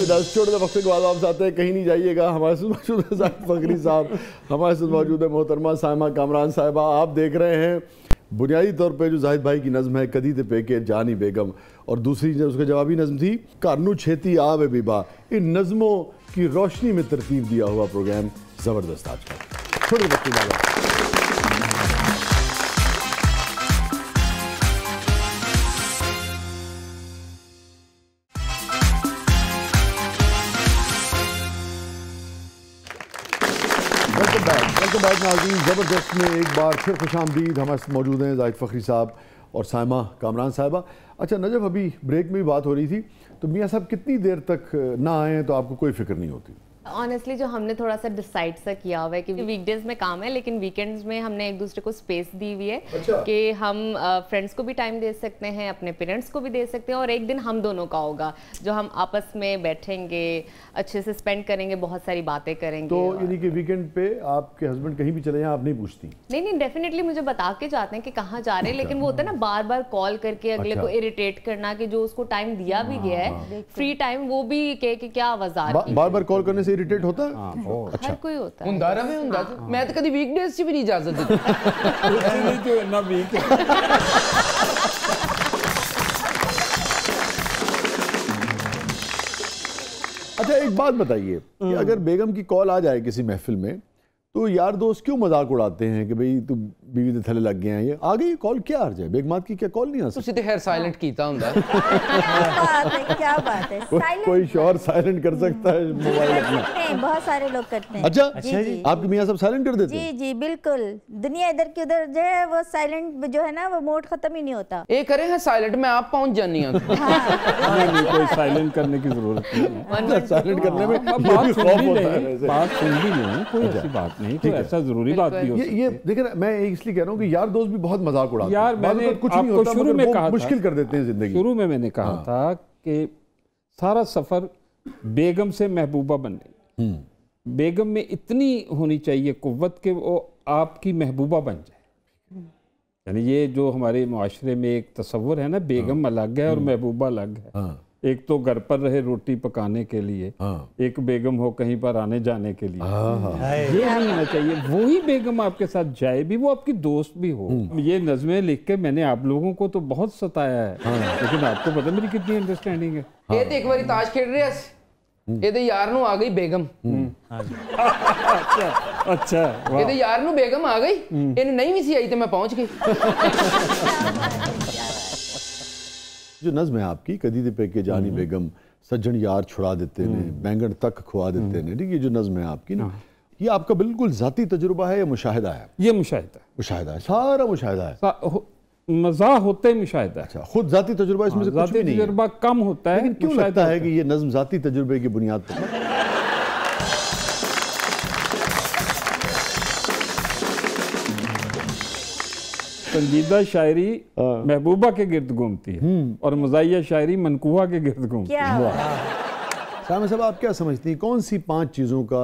दस छोटे से वक्फे के बाद वापस आते हैं कहीं नहीं जाइएगा हमारे साथ मौजूद है जाहिद फकरी साहब हमारे साथ मौजूद है मोहतरमा साइमा कामरान साहिबा आप देख रहे हैं बुनियादी तौर पर जो जाहिद भाई की नज़म है कदी ते पेके, जानी बेगम, और दूसरी जो उसका जवाबी नज़म थी, कानू छेती आब बिबा। इन नज़मों की रोशनी में तरतीब दिया हुआ प्रोग्राम ज़बरदस्त आज का। छोटे से वेलकम नाजीन ज़बरदस्त में एक बार फिर खुश आमदीद। हमारे मौजूद हैं जाहिद फ़खरी साहब और सायमा कामरान साहबा। अच्छा नजब अभी ब्रेक में भी बात हो रही थी तो मियाँ साहब कितनी देर तक ना आएँ तो आपको कोई फ़िक्र नहीं होती? ऑनेस्टली जो हमने थोड़ा सा डिसाइड सा किया हुआ है कि वीकडेज में काम है लेकिन वीकेंड्स में हमने एक दूसरे को स्पेस दी हुई है अच्छा। कि हम फ्रेंड्स को भी टाइम दे सकते हैं अपने पेरेंट्स को भी दे सकते हैं और एक दिन हम दोनों का होगा जो हम आपस में बैठेंगे अच्छे से स्पेंड करेंगे बहुत सारी बातें करेंगे तो यानी कि वीकेंड पे आपके हस्बैंड कहीं भी चले जाएँ आप नहीं पूछती नहीं नहीं डेफिनेटली मुझे बता के जाते हैं कि कहाँ जा रहे हैं लेकिन वो होता है ना बार बार कॉल करके अगले अच्छा। को इरिटेट करना कि जो उसको टाइम दिया भी गया है फ्री टाइम वो भी कहे कि क्या आवाज़ आ बा, है बार बार कॉल करने से इरिटेट होता? हाँ, अच्छा हर कोई होता है। उंदारा में उंदारा तो हाँ। मैं तो कभी वीकनेस से भी नहीं इजाज़त देती नहीं तो ना वीक अच्छा एक बात बताइए कि हाँ। अगर बेगम की कॉल आ जाए किसी महफिल में तो यार दोस्त क्यों मज़ाक उड़ाते हैं कि भाई तू बीवी के थले लग गए हैं ये आ गई कॉल क्या आ जाए बेगमात की क्या कॉल नहीं आ सकती ਤੁਸੀਂ ਤੇ ਖੈਰ ਸਾਇਲੈਂਟ ਕੀਤਾ ਹੁੰਦਾ क्या बात है क्या बात है कोई, Silent कोई शोर साइलेंट कर सकता है मोबाइल अपना करते हैं बहुत सारे लोग करते हैं अच्छा जी जी आपके मियाँ सब साइलेंट कर देते जी हैं जी बिल्कुल दुनिया इधर की उधर जो है वो साइलेंट जो है ना वो मोड खत्म ही नहीं होता ਇਹ ਕਰੇ ਹੈ ਸਾਇਲੈਂਟ ਮੈਂ ਆਪ ਪਹੁੰਚ ਜਾਨੀ ਆ नहीं नहीं कोई साइलेंट करने की जरूरत नहीं है साइलेंट करने में अब ये बात भी सुन खौफ भी होता है लें वैसे। बात सुन भी लें कोई ऐसी बात नहीं तो ऐसा जरूरी बात भी हो ये सकती ये देखिए ना मैं इसलिए कह रहा हूँ कि यार दोस्त भी बहुत मज़ाक उड़ाते यार, मैंने कुछ नहीं होता शुरू में कहा मुश्किल कर देते हैं ज़िंदगी। शुरू में मैंने कहा हाँ। था कि सारा सफ़र बेगम से महबूबा बन गई। हम्म। बेगम में इतनी होनी चाहिए कुव्वत कि वो आपकी महबूबा बन जाए। यानी ये जो हमारे माशरे में एक तस्वुर है ना बेगम अलग है और महबूबा अलग है। हाँ। एक तो घर पर रहे रोटी पकाने के लिए हाँ। एक बेगम हो कहीं पर आने जाने के लिए। हाँ।, हाँ। ये नहीं होना चाहिए वो ही बेगम आपके साथ जाए भी वो आपकी दोस्त भी हो। हम्म। ये नज़में लिख के मैंने आप लोगों को तो बहुत सताया है हाँ। लेकिन आपको पता मेरी कितनी अंडरस्टैंडिंग है। हाँ। ये तो एक बार ताश खेल रहे हम्म। ये तो यार आ गई बेगम। हम्म। हाँ अच्छा अच्छा ये तो यार बेगम आ गई। इन नहीं भी सी आई तो मैं पहुँच गई। जो नज्म है आपकी कदी पे के जानी बेगम सज्जन यार छुड़ा देते ने बैंगन तक खुआ देते ने ठीक है ये जो नज्म है आपकी ना ये आपका बिल्कुल जाती तजुर्बा है या मुशाहिदा है? ये मुशाहिदा है। मुशाहिदा है सारा मुशाहिदा है। मज़ा होते मुशाह मुशाहिदा अच्छा खुद जाती तजुर्बा इसमें से कुछ भी नहीं तजुर्बा कम होता है क्यों लगता है कि ये नज्म जाती तजुर्बे की बुनियाद पर संजीदा शायरी महबूबा के गिर्द घूमती है और मजाइया शायरी मनकूहा के गिर्द घूमती है। क्या? शाह साहब आप क्या समझती हैं? कौन सी पाँच चीज़ों का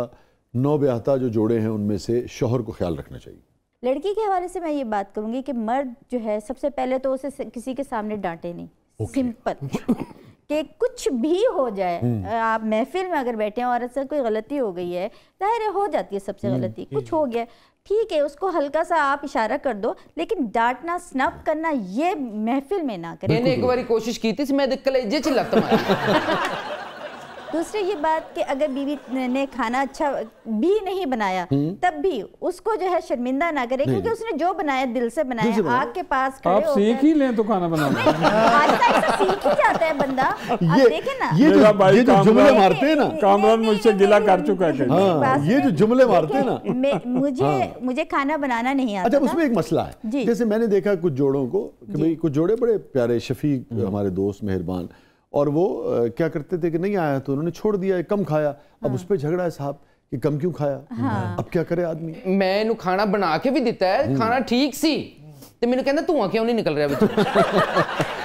नौ ब्याहता जो जोड़े हैं उनमें से शोहर को ख्याल रखना चाहिए? लड़की के हवाले से मैं ये बात करूँगी कि मर्द जो है सबसे पहले तो उसे किसी के सामने डांटे नहीं। सिंपल। कि कुछ भी हो जाए आप महफिल में अगर बैठे हैं औरत से कोई गलती हो गई है ज़ाहिर है हो जाती है सबसे गलती। कुछ हो गया ठीक है उसको हल्का सा आप इशारा कर दो लेकिन डांटना स्नप करना ये महफिल में ना करें। मैंने एक बार कोशिश की थी मैं कलेजे च दूसरी ये बात कि अगर बीवी ने खाना अच्छा भी नहीं बनाया तब भी उसको जो है शर्मिंदा ना करे क्योंकि उसने जो बनाया दिल से बनाया आग के पास आप सीख ही लें तो खाना बनाना आहिस्ता सीख ही जाता है बंदा। ये देखें ना। ये जो भाई ये जो जुमले मारते हैं ना। कामरान मुझसे गिला कर चुका है हाँ, ये जो जुमले मारते हैं ना। मुझे मुझे खाना बनाना नहीं आता अच्छा उसमें एक मसला है। जैसे मैंने देखा कुछ जोड़ों को कि भाई कुछ जोड़े बड़े प्यारे शफीक हमारे दोस्त मेहरबान। और वो क्या करते थे कि नहीं आया तो उन्होंने छोड़ दिया कम खाया। अब हाँ। उस पर झगड़ा है साहब कि कम क्यों खाया? हाँ। अब क्या करे आदमी? मैं खाना बना के भी देता है हम्म। खाना ठीक सी। ਤੇ ਮੈਨੂੰ ਕਹਿੰਦਾ ਧੂਆਂ ਕਿਉਂ ਨਹੀਂ ਨਿਕਲ ਰਿਹਾ ਵਿੱਚ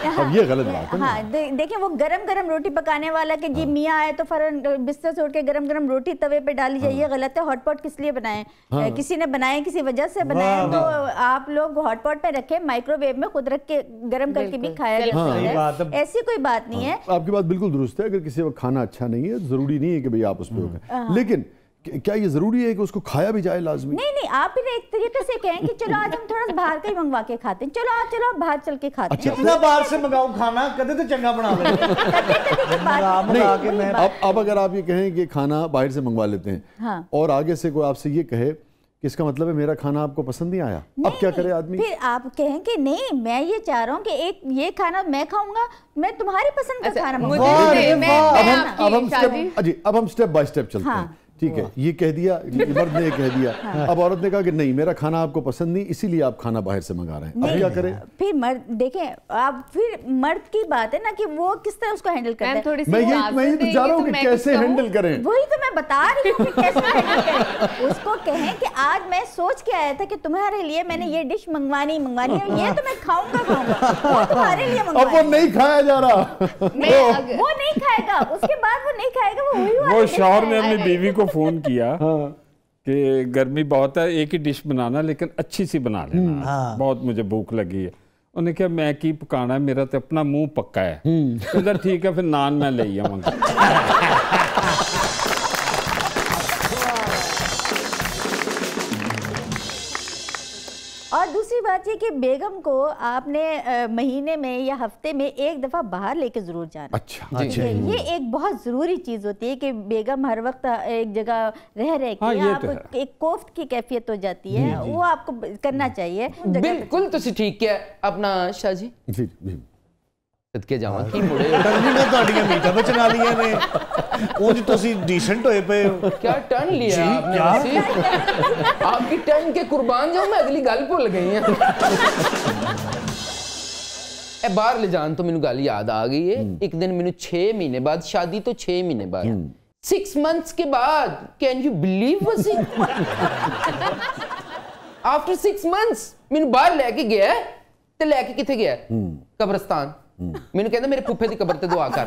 अब ये गलत बात है ना हाँ दे, देखिए वो गरम गरम रोटी पकाने वाला कि जी मियाँ आए तो फौरन बिस्तर से उठ के गरम गरम रोटी तवे पे डाली जाइए गलत है हॉटपॉट किस लिए बनाए अ, किसी ने बनाए किसी वजह से बनाए तो आप लोग हॉटपॉट पे रखे माइक्रोवेव में खुद रख के गरम करके भी खाया जा सही बात सकता है। है ऐसी कोई बात नहीं है आपकी बात बिल्कुल दुरुस्त है अगर किसी वक्त खाना अच्छा नहीं है जरूरी नहीं है कि भाई आप उस पर हो लेकिन क- क्या ये ज़रूरी है कि उसको खाया भी जाए लाजमी? नहीं नहीं आप फिर एक तरीके से कहें कि चलो आज हम थोड़ा बाहर का ही मंगवा के खाते हैं। चलो आज चलो बाहर चल के खाते हैं। जितना बाहर से मंगाऊं खाना कदे तो चंगा बना ले कभी-कभी की बात मंगा नहीं, मंगा के कोई मैं बात। अब अब अगर आप ये कहें कि खाना बाहर से मंगवा लेते हैं हाँ। और आगे से कोई आपसे ये कहे कि इसका मतलब है मेरा खाना आपको पसंद नहीं आया नहीं, अब क्या करे आदमी? फिर आप कहें कि नहीं मैं ये चाह रहा हूँ कि एक ये खाना मैं खाऊँगा मैं तुम्हारी पसंद का अच्छा, खाना मुझे मंगवाऊँगा। मैं अब मैं हम अब हम स्टेप अजी अब हम स्टेप बाय स्टेप चलते हाँ। हैं ठीक है ये कह दिया मर्द ने कह दिया। अब औरत ने कहा कि नहीं मेरा खाना आपको पसंद नहीं इसीलिए आप खाना बाहर से मंगा रहे हैं। अब क्या करें? फिर मर्द देखें आप फिर मर्द की बात है ना कि वो किस तरह उसको हैंडल करता है। थोड़ी सी मैं ये मैं ये तो चाह रहा हूँ कि कैसे हैंडल करें। वही तो मैं बता रही हूँ कि कैसे हैंडल करें। उसको कहें कि आज मैं सोच के आया था कि तुम्हारे लिए मैंने ये डिश मंगवानी मंगवानी है ये तो मैं खाऊँगा खाऊँगा। वो तुम्हारे लिए अब वो नहीं खाया जा रहा। वो नहीं खाएगा उसके बाद वो नहीं खाएगा वो शौहर ने अपनी बीवी को फ़ोन किया हाँ। कि गर्मी बहुत है एक ही डिश बनाना लेकिन अच्छी सी बना लेना। हम्म, हाँ। बहुत मुझे भूख लगी है। उन्हें क्या मैं की पकाना है? मेरा तो अपना मुँह पक्का है। हम्म। तो ठीक है फिर नान मैं ले आऊँगा। बात ये कि बेगम को आपने अ, महीने में या हफ्ते में एक दफा बाहर लेके जरूर जाना अच्छा ठीक है ये एक बहुत जरूरी चीज होती है कि बेगम हर वक्त एक जगह रह रह हाँ, के ये तो आपको एक कोफ्त की कैफियत हो जाती है वो आपको ब- करना चाहिए जगह पे- ਬਿਲਕੁਲ ਤੁਸੀਂ ਠੀਕ ਕਿਹਾ ਆਪਣਾ ਸ਼ਾਹ ਜੀ जी जी ਸਦਕੇ ਜਾਵਾਂ ਕੀ ਮੁੜੇ ਟਰਨੀ ਨੇ ਤੁਹਾਡੀਆਂ ਮੀਟਾਂ ਬਚਣਾ ਲੀਆਂ ਨੇ ਉਂਝ ਤੁਸੀਂ ਡੀਸੈਂਟ ਹੋਏ ਪਏ ਹੋ क्या टर्न लिया आपने वैसे? आपकी टर्न के कुर्बान जाऊं मैं अगली गल भुल गई ਹਾਂ ਇਹ ਬਾਹਰ ਲੈ ਜਾਣ ਤੋਂ ਮੈਨੂੰ ਗੱਲ ਯਾਦ ਆ ਗਈ ਹੈ ਇੱਕ ਦਿਨ ਮੈਨੂੰ 6 ਮਹੀਨੇ ਬਾਅਦ ਸ਼ਾਦੀ ਤੋਂ 6 ਮਹੀਨੇ ਬਾਅਦ 6 months के बाद can you believe Wasi after 6 months ਮੈਨੂੰ ਬਾਹਰ ਲੈ ਕੇ ਗਿਆ ਹੈ, ਤੇ ਲੈ ਕੇ ਕਿੱਥੇ ਗਿਆ ਹੈ? ਕਬਰਸਤਾਨ मैंने कहना मेरे पुफे की कबर ते दुआ कर.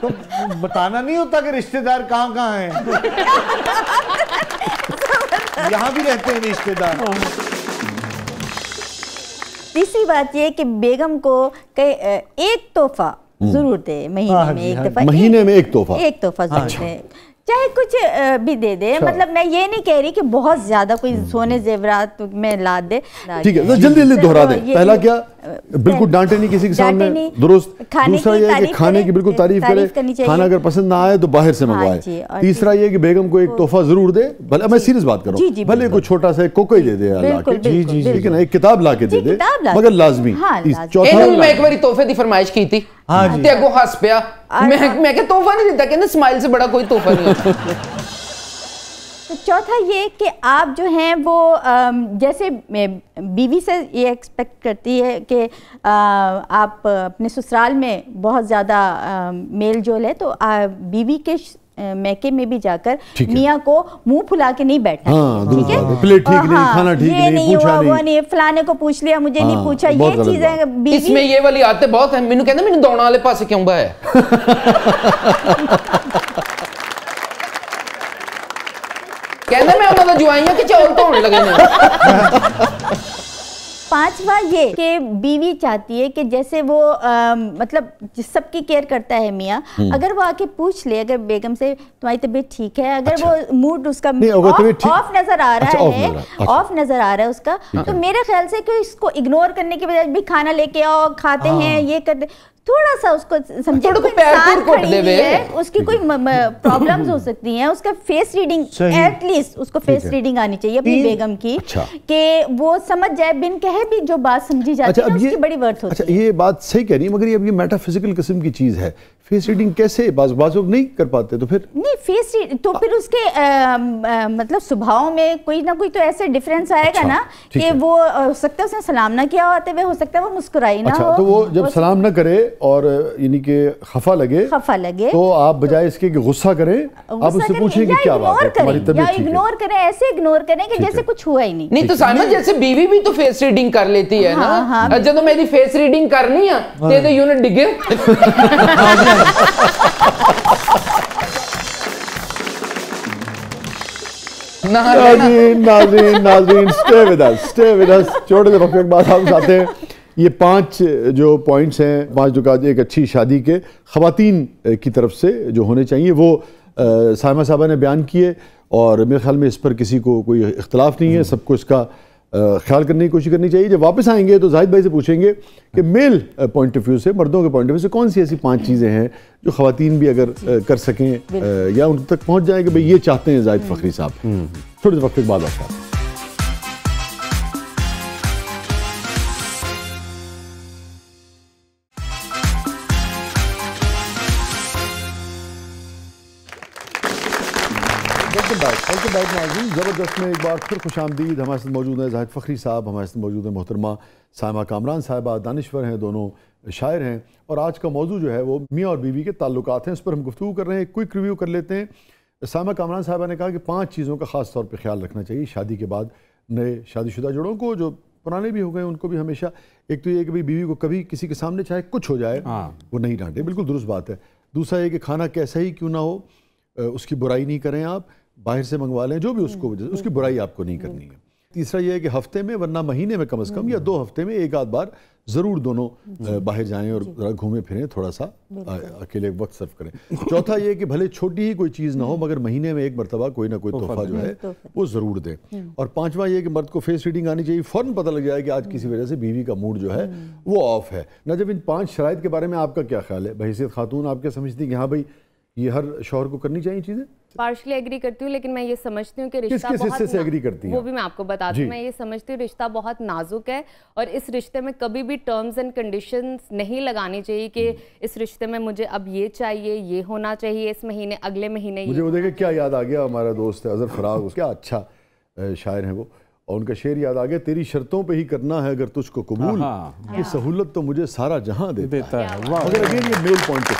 तो बताना नहीं होता कि रिश्तेदार कहाँ कहाँ हैं। यहाँ भी रहते हैं रिश्तेदार। तीसरी बात ये कि बेगम को कई एक तोहफा हम्म। ज़रूर दे महीने हाँ, में एक हाँ दफ़ा महीने में एक तोहफा। एक तोहफा ज़रूर अच्छा। दे। चाहे कुछ भी दे दे अच्छा। मतलब मैं ये नहीं कह रही कि बहुत ज़्यादा कोई हम्म। सोने जेवरात में ला दे। ठीक है तो जल्दी जल्दी दोहरा दे। पहला क्या? बिल्कुल डांटे नहीं किसी के सामने दुरुस्त। दूसरा ये कि खाने की बिल्कुल तारीफ़ करे खाना अगर पसंद ना आए तो बाहर से मंगवाए। तीसरा ये कि बेगम को एक तोहफा ज़रूर दे भले मैं सीरियस बात करूँ भले कोई छोटा सा कोको ही दे दे जी एक किताब ला के दे दे मगर लाजमी। तोहफे की फरमाइश की थी। हाँ ते अगो हंस पिया। मैं मैं तोहफा नहीं देता? कहंदा स्माइल से बड़ा कोई तोहफा नहीं तो चौथा ये कि आप जो हैं वो जैसे बीवी से ये एक्सपेक्ट करती है कि आप अपने ससुराल में बहुत ज़्यादा मेल जोल है तो आ, बीवी के श- मैके में भी जाकर मियाँ को मुँह फुला के नहीं बैठना हाँ, ठीक है? है। प्लेट ठीक नहीं, खाना ठीक नहीं, पूछा हुआ, नहीं। नहीं फलाने को पूछ लिया मुझे हाँ, नहीं पूछा ये चीज़ें इसमें ये वाली आदतें बहुत हैं। मैनू कहंदा मैनू दौड़ां वाले पासे क्यों बा है कहंदा मैं ਉਹਨਾਂ ਦਾ ਜਵਾਈ ਆ ਕਿ ਚੌਲ ਧੋਣ ਲਗੇ ਨੇ पांचवा ये कि बीवी चाहती है कि जैसे वो अम, मतलब जिस सबकी केयर करता है मियाँ हम्म। अगर वो आके पूछ ले अगर बेगम से तुम्हारी तबीयत ठीक है अगर अच्छा। वो मूड उसका नहीं, अगर तबीयत ठीक- ऑफ नजर आ रहा अच्छा, off है नजर आ- अच्छा। ऑफ नजर आ रहा है उसका तो मेरे ख्याल से कि इसको इग्नोर करने के बजाय भी खाना लेके आओ खाते हाँ। हैं ये करते थोड़ा सा उसको समझे थोड़ा पैर है, उसकी कोई प्रॉब्लम्स हो सकती हैं उसका फेस रीडिंग एटलीस्ट उसको फेस रीडिंग आनी चाहिए अपनी बेगम की अच्छा। कि वो समझ जाए बिन कहे भी जो बात समझी जाती है उसकी बड़ी वर्थ होती अच्छा है। ये बात सही कह रही है मगर ये अब ये मेटाफिजिकल किस्म की चीज़ है। फेस रीडिंग कैसे? बाज बाजों नहीं कर पाते तो फिर नहीं फेस तो फिर उसके आ, आ, मतलब स्वभाव में कोई ना कोई तो ऐसे डिफरेंस आएगा अच्छा, ना कि वो हो सकता है उसने सलाम ना किया होते हुए हो सकता है वो मुस्कुराई ना अच्छा, हो। तो वो जब वो सलाम ना करे और यानी कि खफा लगे खफा लगे तो आप बजाय इसके कि गुस्सा करें आप उससे पूछें कि क्या बात है हमारी तबीयत इग्नोर करें ऐसे इग्नोर करें कि जैसे कुछ हुआ ही नहीं। नहीं तो साइमन जैसे बीवी भी तो फेस रीडिंग कर लेती है हाँ, ना? हाँ, जब तो मेरी फेस रीडिंग करनी है तो यूनिट डिगे ਡਿੱਗੇ ना रहना नाज़रीन नाज़रीन नाज़रीन stay with us stay with us छोटे से वक्त के बाद हम हैं। ये पाँच जो पॉइंट्स हैं पाँच जो एक अच्छी शादी के खवातीन की तरफ़ से जो होने चाहिए वो साइमा साहबा ने बयान किए। और मेरे ख्याल में इस पर किसी को कोई इख्तलाफ नहीं है। सबको इसका ख्याल करने की कोशिश करनी चाहिए। जब वापस आएँगे तो जाहिद भाई से पूछेंगे कि मेल पॉइंट ऑफ़ व्यू से मर्दों के पॉइंट ऑफ़ व्यू से कौन सी ऐसी पाँच चीज़ें हैं जो खातन भी अगर कर सकें या उन तक पहुँच जाए कि भाई ये चाहते हैं जाहिद फखरी साहब। थोड़े से वक्त के बाद आता है। बैक वेलकम बैक नाज़रीन ज़बरदस्त में एक बार फिर खुश आमदीद। हमारे साथ मौजूद हैं जाहिद फ़खरी साहब हमारे साथ मौजूद हैं मोहतरमा सामा कामरान साहबा दानश्वर हैं दोनों शायर हैं। और आज का मौजू जो है वो मियाँ और बीवी के ताल्लुकात हैं। उस पर हम गुफ्तू कर रहे हैं क्विक रिव्यू कर लेते हैं। साइमा कामरान साहबा ने कहा कि पाँच चीज़ों का ख़ास तौर पर ख्याल रखना चाहिए। शादी के बाद नए शादीशुदा जोड़ों को जो पुराने भी हो गए उनको भी हमेशा एक तो ये कि भाई बीवी को कभी किसी के सामने चाहे कुछ हो जाए वो नहीं डांटे। बिल्कुल दुरुस्त बात है। दूसरा ये कि खाना कैसा ही क्यों ना हो उसकी बुराई नहीं करें आप। बाहर से मंगवा लें जो भी उसको उसकी बुराई आपको नहीं करनी है। तीसरा यह है कि हफ़्ते में वरना महीने में कम से कम या दो हफ़्ते में एक आध बार ज़रूर दोनों बाहर जाएँ और ज़रा घूमें फिरें थोड़ा सा अकेले वक्त सर्व करें। चौथा ये कि भले छोटी ही कोई चीज़ ना हो मगर महीने में एक मरतबा कोई ना कोई तोहफा जो है वो ज़रूर दें। और पांचवा ये है कि मर्द को फेस रीडिंग आनी चाहिए फ़ौरन पता लग जाए कि आज किसी वजह से बीवी का मूड जो है वो ऑफ़ है। ना जब इन पाँच शराइत के बारे में आपका क्या ख्याल है? बहसीत खातून आप क्या समझती हैं कि हाँ भाई ये हर शौहर को करनी चाहिए चीज़ें? पार्शली एग्री करती हूँ लेकिन मैं ये समझती हूँ कि रिश्ता किस बहुत से agree करती हैं वो भी मैं आपको बताती जी। हूँ मैं ये समझती हूँ रिश्ता बहुत नाजुक है और इस रिश्ते में कभी भी टर्म्स एंड कंडीशंस नहीं लगानी चाहिए कि हम्म। इस रिश्ते में मुझे अब ये चाहिए ये होना चाहिए इस महीने अगले महीने मुझे वो देखे क्या याद आ गया हमारा दोस्त है अजहर फराग क्या अच्छा शायर है वो। और उनका शेर याद आ गया तेरी शर्तों पे ही करना है अगर तुझको कबूल हाँ, ये सहूलत तो मुझे सारा जहाँ देता है। देता है अगेन ये मेल पॉइंट है।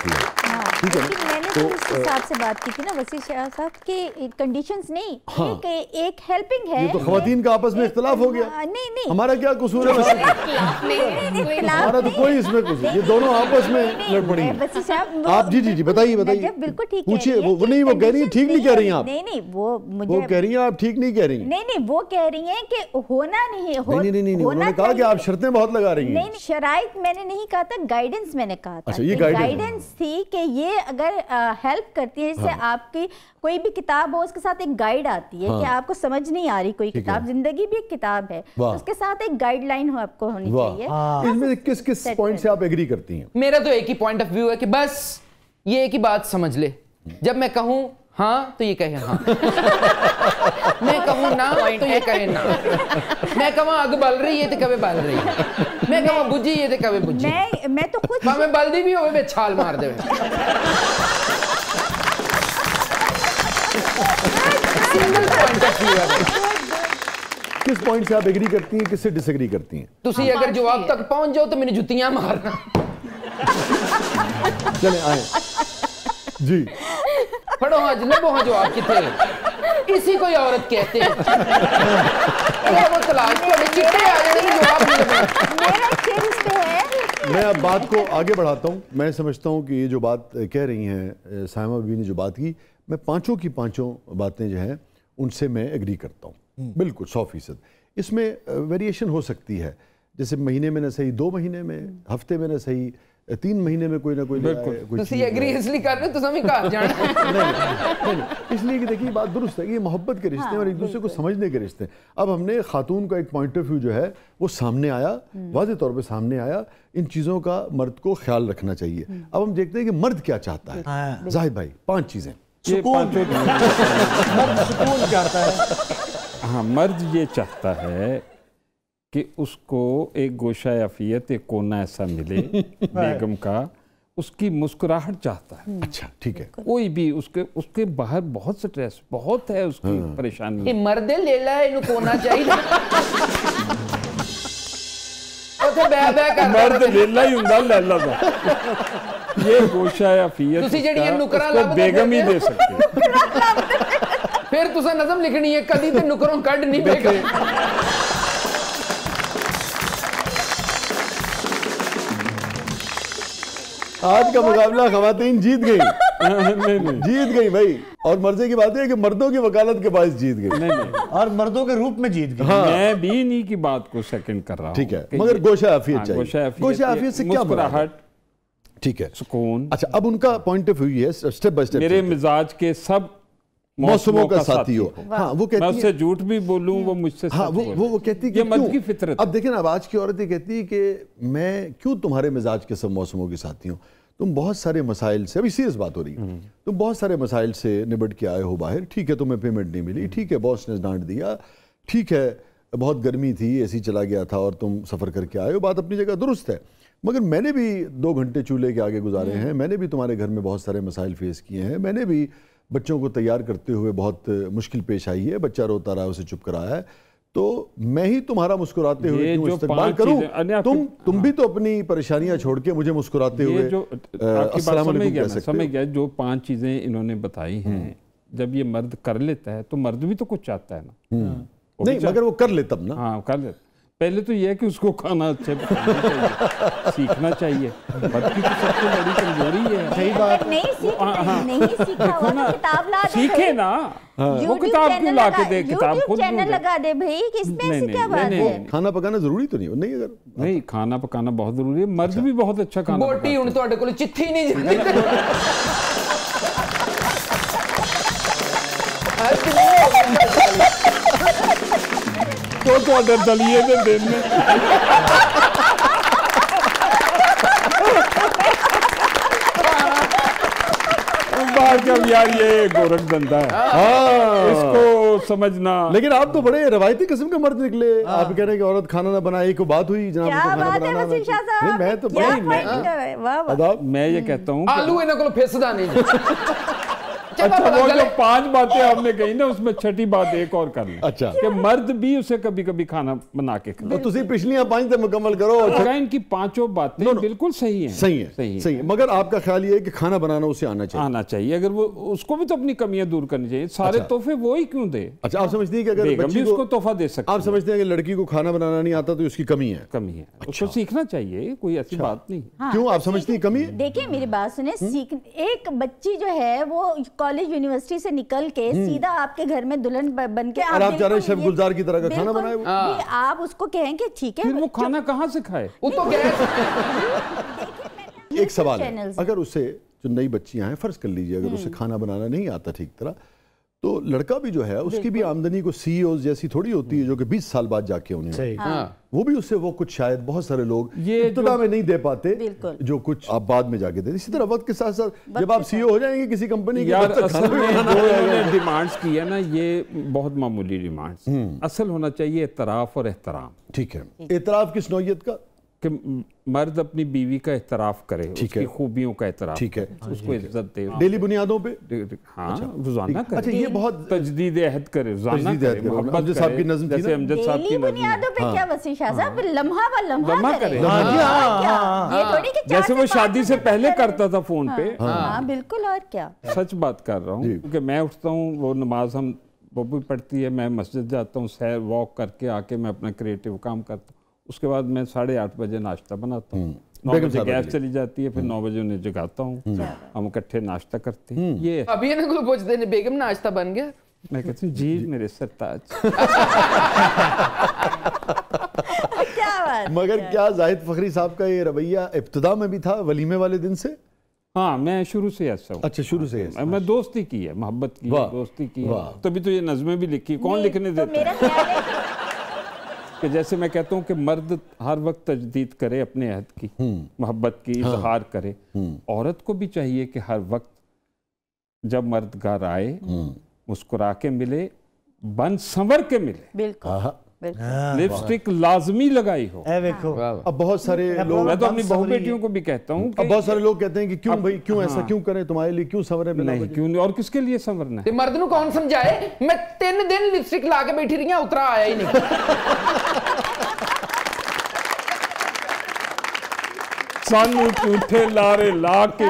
हाँ, ठीक है तो, तो इस हिसाब से बात की थी ना वसी शाह साहब कि कंडीशंस नहीं हाँ। एक एक हेल्पिंग है ये तो खवातीन का आपस में इख्तलाफ हो गया। हाँ, नहीं नहीं। हमारा क्या कसूर है? इख्तिलाफ हमारा तो कोई इसमें कुछ ये दोनों आपस में लड़ पड़ी वसी साहब आप जी जी जी बताइए बताइए। बिल्कुल ठीक पूछिए वो नहीं वो कह रही है ठीक नहीं कह रही आप। नहीं नहीं वो मुझे वो कह रही हैं आप ठीक नहीं कह रही नहीं नहीं वो कह रही हैं कि होना नहीं हो, नहीं नहीं नहीं नहीं उन्होंने कहा कि आप शर्तें बहुत लगा रही हैं। नहीं नहीं शराइत मैंने नहीं कहा था गाइडेंस मैंने कहा था। अच्छा, ये कि guidance है। गाइडेंस थी कि ये अगर हेल्प करती है जैसे हाँ। आपकी कोई भी किताब हो उसके साथ एक गाइड आती है हाँ। कि आपको समझ नहीं आ रही कोई किताब। ज़िंदगी भी एक किताब है तो उसके साथ एक गाइडलाइन हो आपको होनी चाहिए। हाँ।, हाँ इनमें किस किस पॉइंट से आप एग्री करती हैं? मेरा तो एक ही पॉइंट ऑफ़ व्यू है कि बस ये एक ही बात समझ ले। जब मैं कहूँ हाँ तो ये कहे हाँ. मैं कहूँ ना तो ये कहे ना। मैं कहूँ अग बल रही है तो कभी बल रही है. मैं कहूँ बुझी ये तो कभी बुझी मैं मैं तो खुद मैं बल्दी भी हो मैं छाल मार दे ਸਿੰਗਲ किस पॉइंट से आप एग्री करती हैं किससे डिसएग्री करती हैं ਤੁਸੀਂ ਅਗਰ ਜਵਾਬ ਤੱਕ ਪਹੁੰਚ ਜਾਓ ਤਾਂ ਮੈਨੂੰ ਜੁੱਤੀਆਂ ਮਾਰਨਾ चले आए जी फड़ो हाँ लबो हाँ जवाब कितने इसी को ही औरत कहते हैं अरे वो तलाक थोड़े चिट्टे आ जाने में जवाब नहीं लगना मेरा शेर इस पे है मैं अब बात को आगे बढ़ाता हूँ मैं समझता हूँ कि ये जो बात कह रही हैं अ, सायमा बीवी ने जो बात की मैं पाँचों की पाँचों बातें जो हैं उनसे मैं एग्री करता हूँ। बिल्कुल सौ फ़ीसद। इसमें वेरिएशन हो सकती है। जैसे महीने में ना सही दो महीने में हफ़्ते में ना सही तीन महीने में कोई ना कोई। इसलिए हो तो है। नहीं, इसलिए कि देखिए बात दुरुस्त है कि ये मोहब्बत के रिश्ते हैं और एक दूसरे को समझने के रिश्ते हैं। अब हमने खातून का एक पॉइंट ऑफ़ व्यू जो है वो सामने आया वाज तौर पे सामने आया। इन चीज़ों का मर्द को ख्याल रखना चाहिए। अब हम देखते हैं कि मर्द क्या चाहता है। हाँ। जाहिद भाई पाँच चीज़ें। ये पाँचों मर्द सुकून चाहता है। हाँ मर्द ये चाहता है कि उसको एक गोशा याफियत एक कोना ऐसा मिले बेगम का उसकी मुस्कुराहट चाहता है। अच्छा ठीक है। कोई भी उसके उसके बाहर बहुत स्ट्रेस बहुत है उसकी परेशानी। ये मर्दे ले ला इन्हें कोना चाहिए। ਉੱਥੇ ਬੈ ਬੈ ਕਰ मर्द वेला ही ਹੁੰਦਾ लैला ਦਾ ये गोशा याफियत ਤੁਸੀਂ ਜਿਹੜੀਆਂ उसका- ਨੁਕਰਾਂ उसको ਲੱਭਦੇ बेगम ही ਫਿਰਦੇ दे सकती है ਫਿਰ ਤੁਸੀਂ ਨਜ਼ਮ ਲਿਖਣੀ ਹੈ ਕਦੀ ਤੇ ਨੁਕਰੋਂ ਕੱਢ ਨਹੀਂ ਪਏਗਾ आज का मुकाबला खवातीन जीत गई नहीं नहीं। जीत गई भाई। और मर्जे की बात है कि मर्दों की वकालत के बायस जीत गई। नहीं नहीं। और मर्दों के रूप में जीत गए मैं भी इन्हीं की बात को सेकंड कर रहा हूँ। ठीक है, मगर गोशा आफियत हाँ, चाहिए। गोशा ये से क्या मुस्कुराहट ठीक है। सुकून। अच्छा अब उनका पॉइंट ऑफ़ व्यू ये स्टेप बाय स्टेप मेरे मिजाज के सब मौसमों का साथी हो। हाँ वो मैं कहती उससे है झूठ भी बोलूँ वो मुझसे हाँ वो वो वो कहती है कि मर्द क्यों? की फितरत। अब देखिए ना अब आज की औरत कहती है कि मैं क्यों तुम्हारे मिजाज के सब मौसमों की साथी हूँ? तुम बहुत सारे मसाइल से अभी सीरियस बात हो रही है। तुम बहुत सारे मसाइल से निबट के आए हो बाहर। ठीक है तुम्हें पेमेंट नहीं मिली। ठीक है बॉस ने डांट दिया। ठीक है बहुत गर्मी थी एसी चला गया था और तुम सफ़र करके आए हो। बात अपनी जगह दुरुस्त है। मगर मैंने भी दो घंटे चूल्हे के आगे गुजारे हैं। मैंने भी तुम्हारे घर में बहुत सारे मसाइल फेस किए हैं। मैंने भी बच्चों को तैयार करते हुए बहुत मुश्किल पेश आई है। बच्चा रोता रहा है उसे चुप कराया है। तो मैं ही तुम्हारा मुस्कुराते हुए क्यों इस्तेमाल करूँ? तुम तुम भी तो अपनी परेशानियाँ छोड़ के मुझे मुस्कुराते हुए जो समझ गया समझ जो पाँच चीज़ें इन्होंने बताई हैं जब ये मर्द कर लेता है तो मर्द भी तो कुछ चाहता है ना। वो नहीं मगर वो कर लेता ना। हाँ कर लेता पहले तो ये है कि उसको खाना अच्छे सीखना चाहिए। मर्द की तो सबसे बड़ी कमज़ोरी है। सही बात अगर नहीं सीख हाँ, हाँ। नहीं सीखा हुआ देखो ना ना किताब ला दे सीखे भाई। ना वो YouTube किताब क्यों चैनल ला के लगा- दे किताब YouTube खुद चैनल ढूंढे। लगा दे भाई कि इसमें नहीं, ऐसी नहीं, क्या नहीं, बात नहीं, है नहीं। खाना पकाना जरूरी तो नहीं हो नहीं अगर नहीं खाना पकाना बहुत जरूरी है मर्द भी बहुत अच्छा खाना ਬੋਟੀ पकाते ਹੁਣ ਤੁਹਾਡੇ ਕੋਲ ਚਿੱਠੀ ਨਹੀਂ ਜਾਂਦੀ ਅੱਜ ਨਹੀਂ हैं। तो ਤੁਹਾਡੇ ਦਲੀਏ ਦੇ ਦਿਨ ਨੇ हाँ, आजकल यार ये गोरख धंधा है। हाँ। इसको समझना। लेकिन आप तो बड़े रवायती किस्म के मर्द निकले। हाँ। आप कह रहे हैं कि औरत खाना ना बनाए को बात हुई जनाब मैं तो मैं ये कहता हूँ आलू इन्होंने फेसदा नहीं अच्छा वो जो पाँच बातें आपने कही ना उसमें छठी बात एक और कर लें। अच्छा। कि मर्द भी उसे कभी कभी खाना बना के तो खिलाए तुसी पिछलियाँ पाँच तो मुकम्मल करो अगर इनकी पाँचों बातें बिल्कुल सही हैं? सही है सही है। सही मगर आपका ख्याल ये है कि खाना बनाना उसे आना चाहिए। आना चाहिए। अगर वो उसको भी तो अपनी कमियाँ दूर करनी चाहिए। सारे अच्छा। तोहफे वो ही क्यों दे? अच्छा आप समझती हैं कि अगर बच्ची को उसको तोहफा दे सकते आप समझते हैं कि लड़की को खाना बनाना नहीं आता तो उसकी कमी है। कमी है। उसको सीखना चाहिए कोई अच्छी। बात नहीं। हाँ, क्यों? आप तो समझती हैं कमी है? देखिए मेरी बात सुने सीख एक बच्ची जो है वो कॉलेज यूनिवर्सिटी से निकल के हम्म। सीधा आपके घर में दुल्हन बन के और आप जा रहे शेफ गुलजार की तरह का खाना बनाए हाँ। आप उसको कहें कि ठीक है वो खाना कहाँ से खाए? वो तो एक सवाल अगर उसे जो नई बच्चियाँ हैं फ़र्ज़ कर लीजिए अगर हम्म। उसे खाना बनाना नहीं आता ठीक तरह तो लड़का भी जो है उसकी भी आमदनी को सीईओ जैसी थोड़ी होती है जो कि 20 साल बाद जाके उन्हें सही। वो भी उससे वो कुछ शायद बहुत सारे लोग ये इब्तदा में नहीं दे पाते जो कुछ आप बाद में जाके दे इसी तरह वक्त के साथ साथ जब आप सीईओ हो जाएँगे किसी कंपनी के जाएगा। डिमांड्स की है ना ये बहुत मामूली डिमांड्स असल होना चाहिए इतराफ और एहतराम। ठीक है। एतराफ किस नौयत का? कि मर्द अपनी बीवी का एहतराफ करे उसकी खूबियों का एहतराफ ठीक है। करे, उसको इज़्ज़त दे। डेली बुनियादों पे? हाँ रोज़ाना करे अच्छा ये बहुत तजदीद अहद करे रोज़ाना करे मोहब्बत साहब की नज़्म जैसे अमजद साहब की बुनियादों पे क्या वसी शाह साहब लम्हा व लम्हा लम्हा करे। करे। और हाँ? हाँ, जैसे वो शादी से पहले करता था फ़ोन पे। हाँ। बिल्कुल और क्या? सच बात कर रहा हूँ क्योंकि मैं उठता हूँ वो नमाज़ हम वो भी पढ़ती है मैं मस्जिद जाता हूँ सैर वॉक करके आके मैं अपना क्रिएटिव काम करता हूँ। उसके बाद मैं साढ़े आठ बजे नाश्ता बनाता हूँ। नौ बजे गैस चली जाती है फिर नौ बजे उन्हें जगाता हूँ। हम इकट्ठे नाश्ता करते हैं। ये अभी इन्हें को पूछते हैं बेगम नाश्ता बन गया? मैं कहती हूँ जी मेरे सरताज क्या बात मगर क्या जाहिद फखरी साहब का ये रवैया इब्तदा में भी था वलीमे वाले दिन से? हाँ मैं शुरू से ऐसा हूँ। अच्छा शुरू से ऐसा। मैं दोस्ती की है मोहब्बत की है दोस्ती की है। तभी तो ये नज़में भी लिखी कौन लिखने तो देता मेरा ख्याल है कि जैसे मैं कहता हूँ कि मर्द हर वक्त तजदीद करे अपने अहद की मोहब्बत की इजहार करे। औरत को भी चाहिए कि हर वक्त जब मर्द घर आए मुस्कुरा के मिले बन संवर के मिले। बिल्कुल। हाँ, लिपस्टिक लाजमी लगाई हो। देखो। हाँ, अब बहुत सारे लोग मैं तो अपनी बहू बेटियों को भी कहता हूँ बहुत सारे लोग कहते हैं कि क्यों भाई क्यों ऐसा हाँ। क्यों करें तुम्हारे लिए? क्यों संवरे नहीं क्यों और किसके लिए संवरना है? मर्द कौन समझाए? मैं तीन दिन लिपस्टिक ला के बैठी रही उतरा आया ही नहीं। सानू झूठे लारे ला के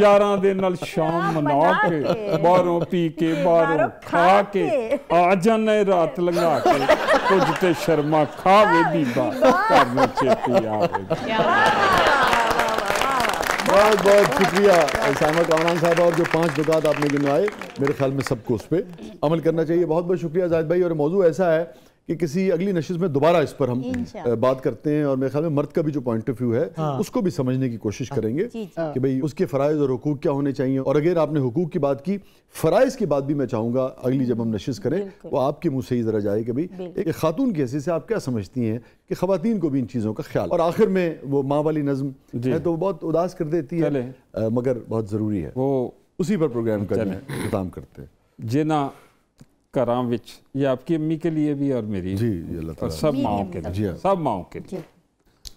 ਯਾਰਾਂ ਦੇ ਨਾਲ ਸ਼ਾਮ ਮਨਾ ਮਨਾ ਕੇ ਕੇ। ਬਾਹਰੋਂ ਪੀ ਕੇ ਬਾਹਰੋਂ ਬਾਹਰੋਂ ਖਾ ਖਾ ਕੇ ਕੇ। ਆ ਜਾਣੇ ਰਾਤ ਲੰਘਾ ਕੇ ਕੁਝ ਤੇ ਸ਼ਰਮਾ ਖਾਵੇ ਬੀਬਾ ਘਰ ਨੂੰ ਛੇਤੀ ਆਵੇ बहुत बहुत शुक्रिया सामा कामरान साहब और जो पांच नुकात आपने गिनवाए मेरे ख्याल में सबको उस पर अमल करना चाहिए बहुत बहुत शुक्रिया जाहिद भाई और मौजू ऐसा है कि किसी अगली नशिश में दोबारा इस पर हम बात करते हैं और मेरे ख्याल में मर्द का भी जो पॉइंट ऑफ़ व्यू है हाँ। उसको भी समझने की कोशिश करेंगे जी, जी। कि भाई उसके फ़राइज़ और हुकूक क्या होने चाहिए। और अगर आपने हकूक़ की बात की फ़राइज़ की बात भी मैं चाहूँगा अगली जब हम नशिश करें वो आपके मुँह से ही ज़रा जाए कि भाई एक खातून की हैसियत से आप क्या समझती हैं कि ख़वातीन को भी इन चीज़ों का ख्याल। और आखिर में वो माँ वाली नज़म जी। है तो बहुत उदास कर देती है मगर बहुत ज़रूरी है। वो उसी पर प्रोग्राम करते हैं। जिना घरां ਵਿੱਚ ये आपकी अम्मी के लिए भी और मेरी जी जी अल्लाह और ताला सब मेरी माओ अम्मी के का जी लिए हाँ। सब माओ के लिए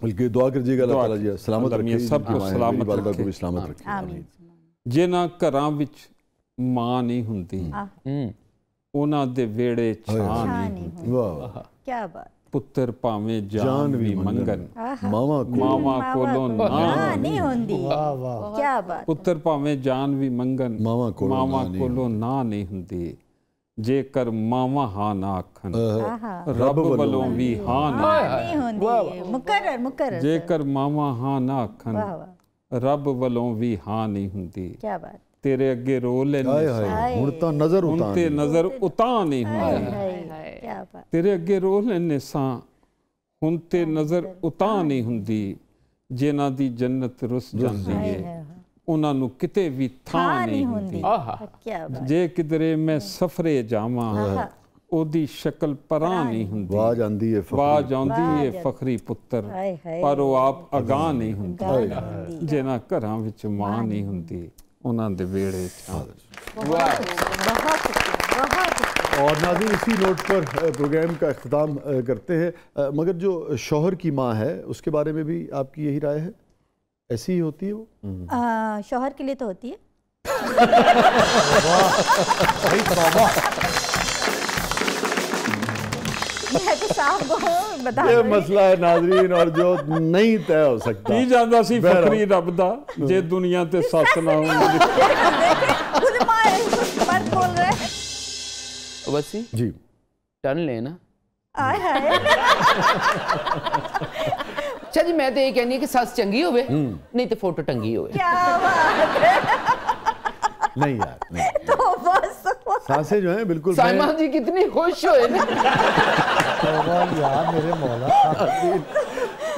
बल्कि दुआ कीजिएगा अल्लाह दुआ ताला जी सलामत अल्लाह रखे मियां सबको जिनकी माँ है, सलामत मेरी वालिदा को रखे। भी सलामत रखे आमीन ਜਿਨ੍ਹਾਂ ਘਰਾਂ ਵਿੱਚ ਮਾਂ ਨਹੀਂ ਹੁੰਦੀ ਉਹਨਾਂ ਦੇ ਵਿਹੜੇ ਛਾਂ हाँ, ਨਹੀਂ नहीं ਹੁੰਦੀ हो। वाह वाह क्या बात ਪੁੱਤਰ ਭਾਵੇਂ जान ਜਾਨ भी ਵੀ मंगन ਮੰਗਨ मामा को ਮਾਵਾ ਕੋਲੋਂ हाँ ਨਾ नहीं होंगी वाह वाह क्या बात ਪੁੱਤਰ ਭਾਵੇਂ ਜਾਨ ਵੀ ਮੰਗਨ ਮਾਵਾਂ ਕੋਲੋਂ ਮਾਵਾਂ ਨਾ ਨਹੀਂ ਕੋਲੋਂ ਨਾ ਨਹੀਂ ਹੁੰਦੀ ਜੇਕਰ ਮਾਵਾ ਹਾਂ ਨਾ ਆਖਣ ਰੱਬ ਵੱਲੋਂ ਵੀ ਹਾਂ ਨਹੀਂ ਹੁੰਦੀ। ਮੁਕਰਰ ਮੁਕਰਰ। ਜੇਕਰ ਮਾਵਾ ਹਾਂ ਨਾ ਆਖਣ ਰੱਬ ਵੱਲੋਂ ਵੀ ਹਾਂ ਨਹੀਂ ਹੁੰਦੀ। ਕੀ ਬਾਤ। ਤੇਰੇ ਅੱਗੇ ਰੋ ਲੈਣੀ ਹੁਣ ਤਾਂ ਨਜ਼ਰ ਉਤਾਂ ਤੇ ਨਜ਼ਰ ਉਤਾਂ ਨਹੀਂ ਹੁੰਦੀ। ਕੀ ਬਾਤ। ਤੇਰੇ ਅੱਗੇ ਲੈ ਲੈਣੇ ਸਾਂ। ਹੁਣ ਤੇ ਨਜ਼ਰ ਉਤਾਂ ਨਹੀਂ ਹੁੰਦੀ। ਜਿਨ੍ਹਾਂ ਦੀ ਜੰਨਤ ਰਸ ਜਾਂਦੀ ਹੈ ਉਹਨਾਂ ਨੂੰ ਕਿਤੇ ਵੀ ਥਾਂ हाँ ਨਹੀਂ नहीं ਹੁੰਦੀ होंगी ਆਹਾ क्या बात ਜੇ ਕਿਧਰੇ ਮੈਂ ਸਫਰੇ ਜਾਵਾਂ ਉਹਦੀ ਸ਼ਕਲ ਪਰਾਂ ਨਹੀਂ ਹੁੰਦੀ आवाज आंदी है फखरी। ਆਵਾਜ਼ ਆਉਂਦੀ ਏ ਫਖਰੀ ਪੁੱਤਰ हाय हाय ਪਰ ਉਹ ਆਪ ਅਗਾਹ ਨਹੀਂ ਹੁੰਦੀ गाल नहीं होंगी ਜਿਹਨਾਂ ਘਰਾਂ ਵਿੱਚ ਮਾਂ ਨਹੀਂ ਹੁੰਦੀ ਉਹਨਾਂ ਦੇ ਵਿਹੜੇ ਛਾਂ बहुत शुक्रिया बहुत शुक्रिया और नाजिन इसी नोट पर अ, प्रोग्राम का अख्ताम अ, करते हैं अ, मगर जो शौहर की माँ है उसके बारे में भी आपकी यही राय है ऐसी ही होती है वो आ, शौहर के लिए तो होती है भाई तौबा मैं तो साफ को बता ये रही हूँ। मसला है नाजरीन और जो नहीं तय हो सकता ਕੀ ਜਾਂਦਾ ਸੀ ਬਹਿਰਮ। ਫਖਰੀ ਰੱਬ ਦਾ ਜੇ ਦੁਨੀਆ ਤੇ ਸੱਸ ਨਾ ਹੁੰਦੀ खुद मारे पर बोल रहे हैं ਵਸੀ जी ਟਨ ਲੈਣਾ आय हाय ਅੱਛਾ ਜੀ ਮੈਂ ਤੇ ਇਹ ਕਹਿੰਦੀ ਹਾਂ ਕਿ ਸੱਸ ਚੰਗੀ ਹੋਵੇ ਨਹੀਂ ਤੇ ਫੋਟੋ ਟੰਗੀ ਹੋਵੇ क्या बात है नहीं यार नहीं। तो बस सांसें जो हैं बिल्कुल ਸਾਇਮਾ मैं- ਜੀ कितनी खुश होए ना तौबा यार मेरे मौला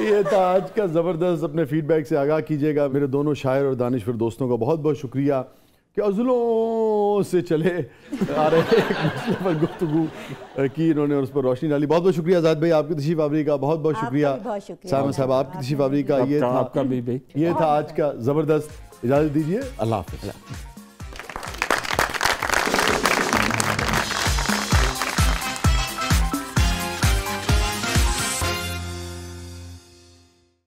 ये था आज का ज़बरदस्त अपने फीडबैक से आगाह कीजिएगा मेरे दोनों शायर और दानिश्वर दोस्तों का बहुत बहुत शुक्रिया कि अज़लों से चले। आ रहे एक मसले पर गुफ्तु की इन्होंने उस पर रोशनी डाली। बहुत बहुत शुक्रिया आज़ाद भाई आपकी तशीफ आवरी का बहुत बहुत शुक्रिया। सामा साहब आपकी तशीफ आवरी का ये आपका था आपका भी भाई। ये था आज का ज़बरदस्त इजाज़त दीजिए। अल्लाह हाफिज़।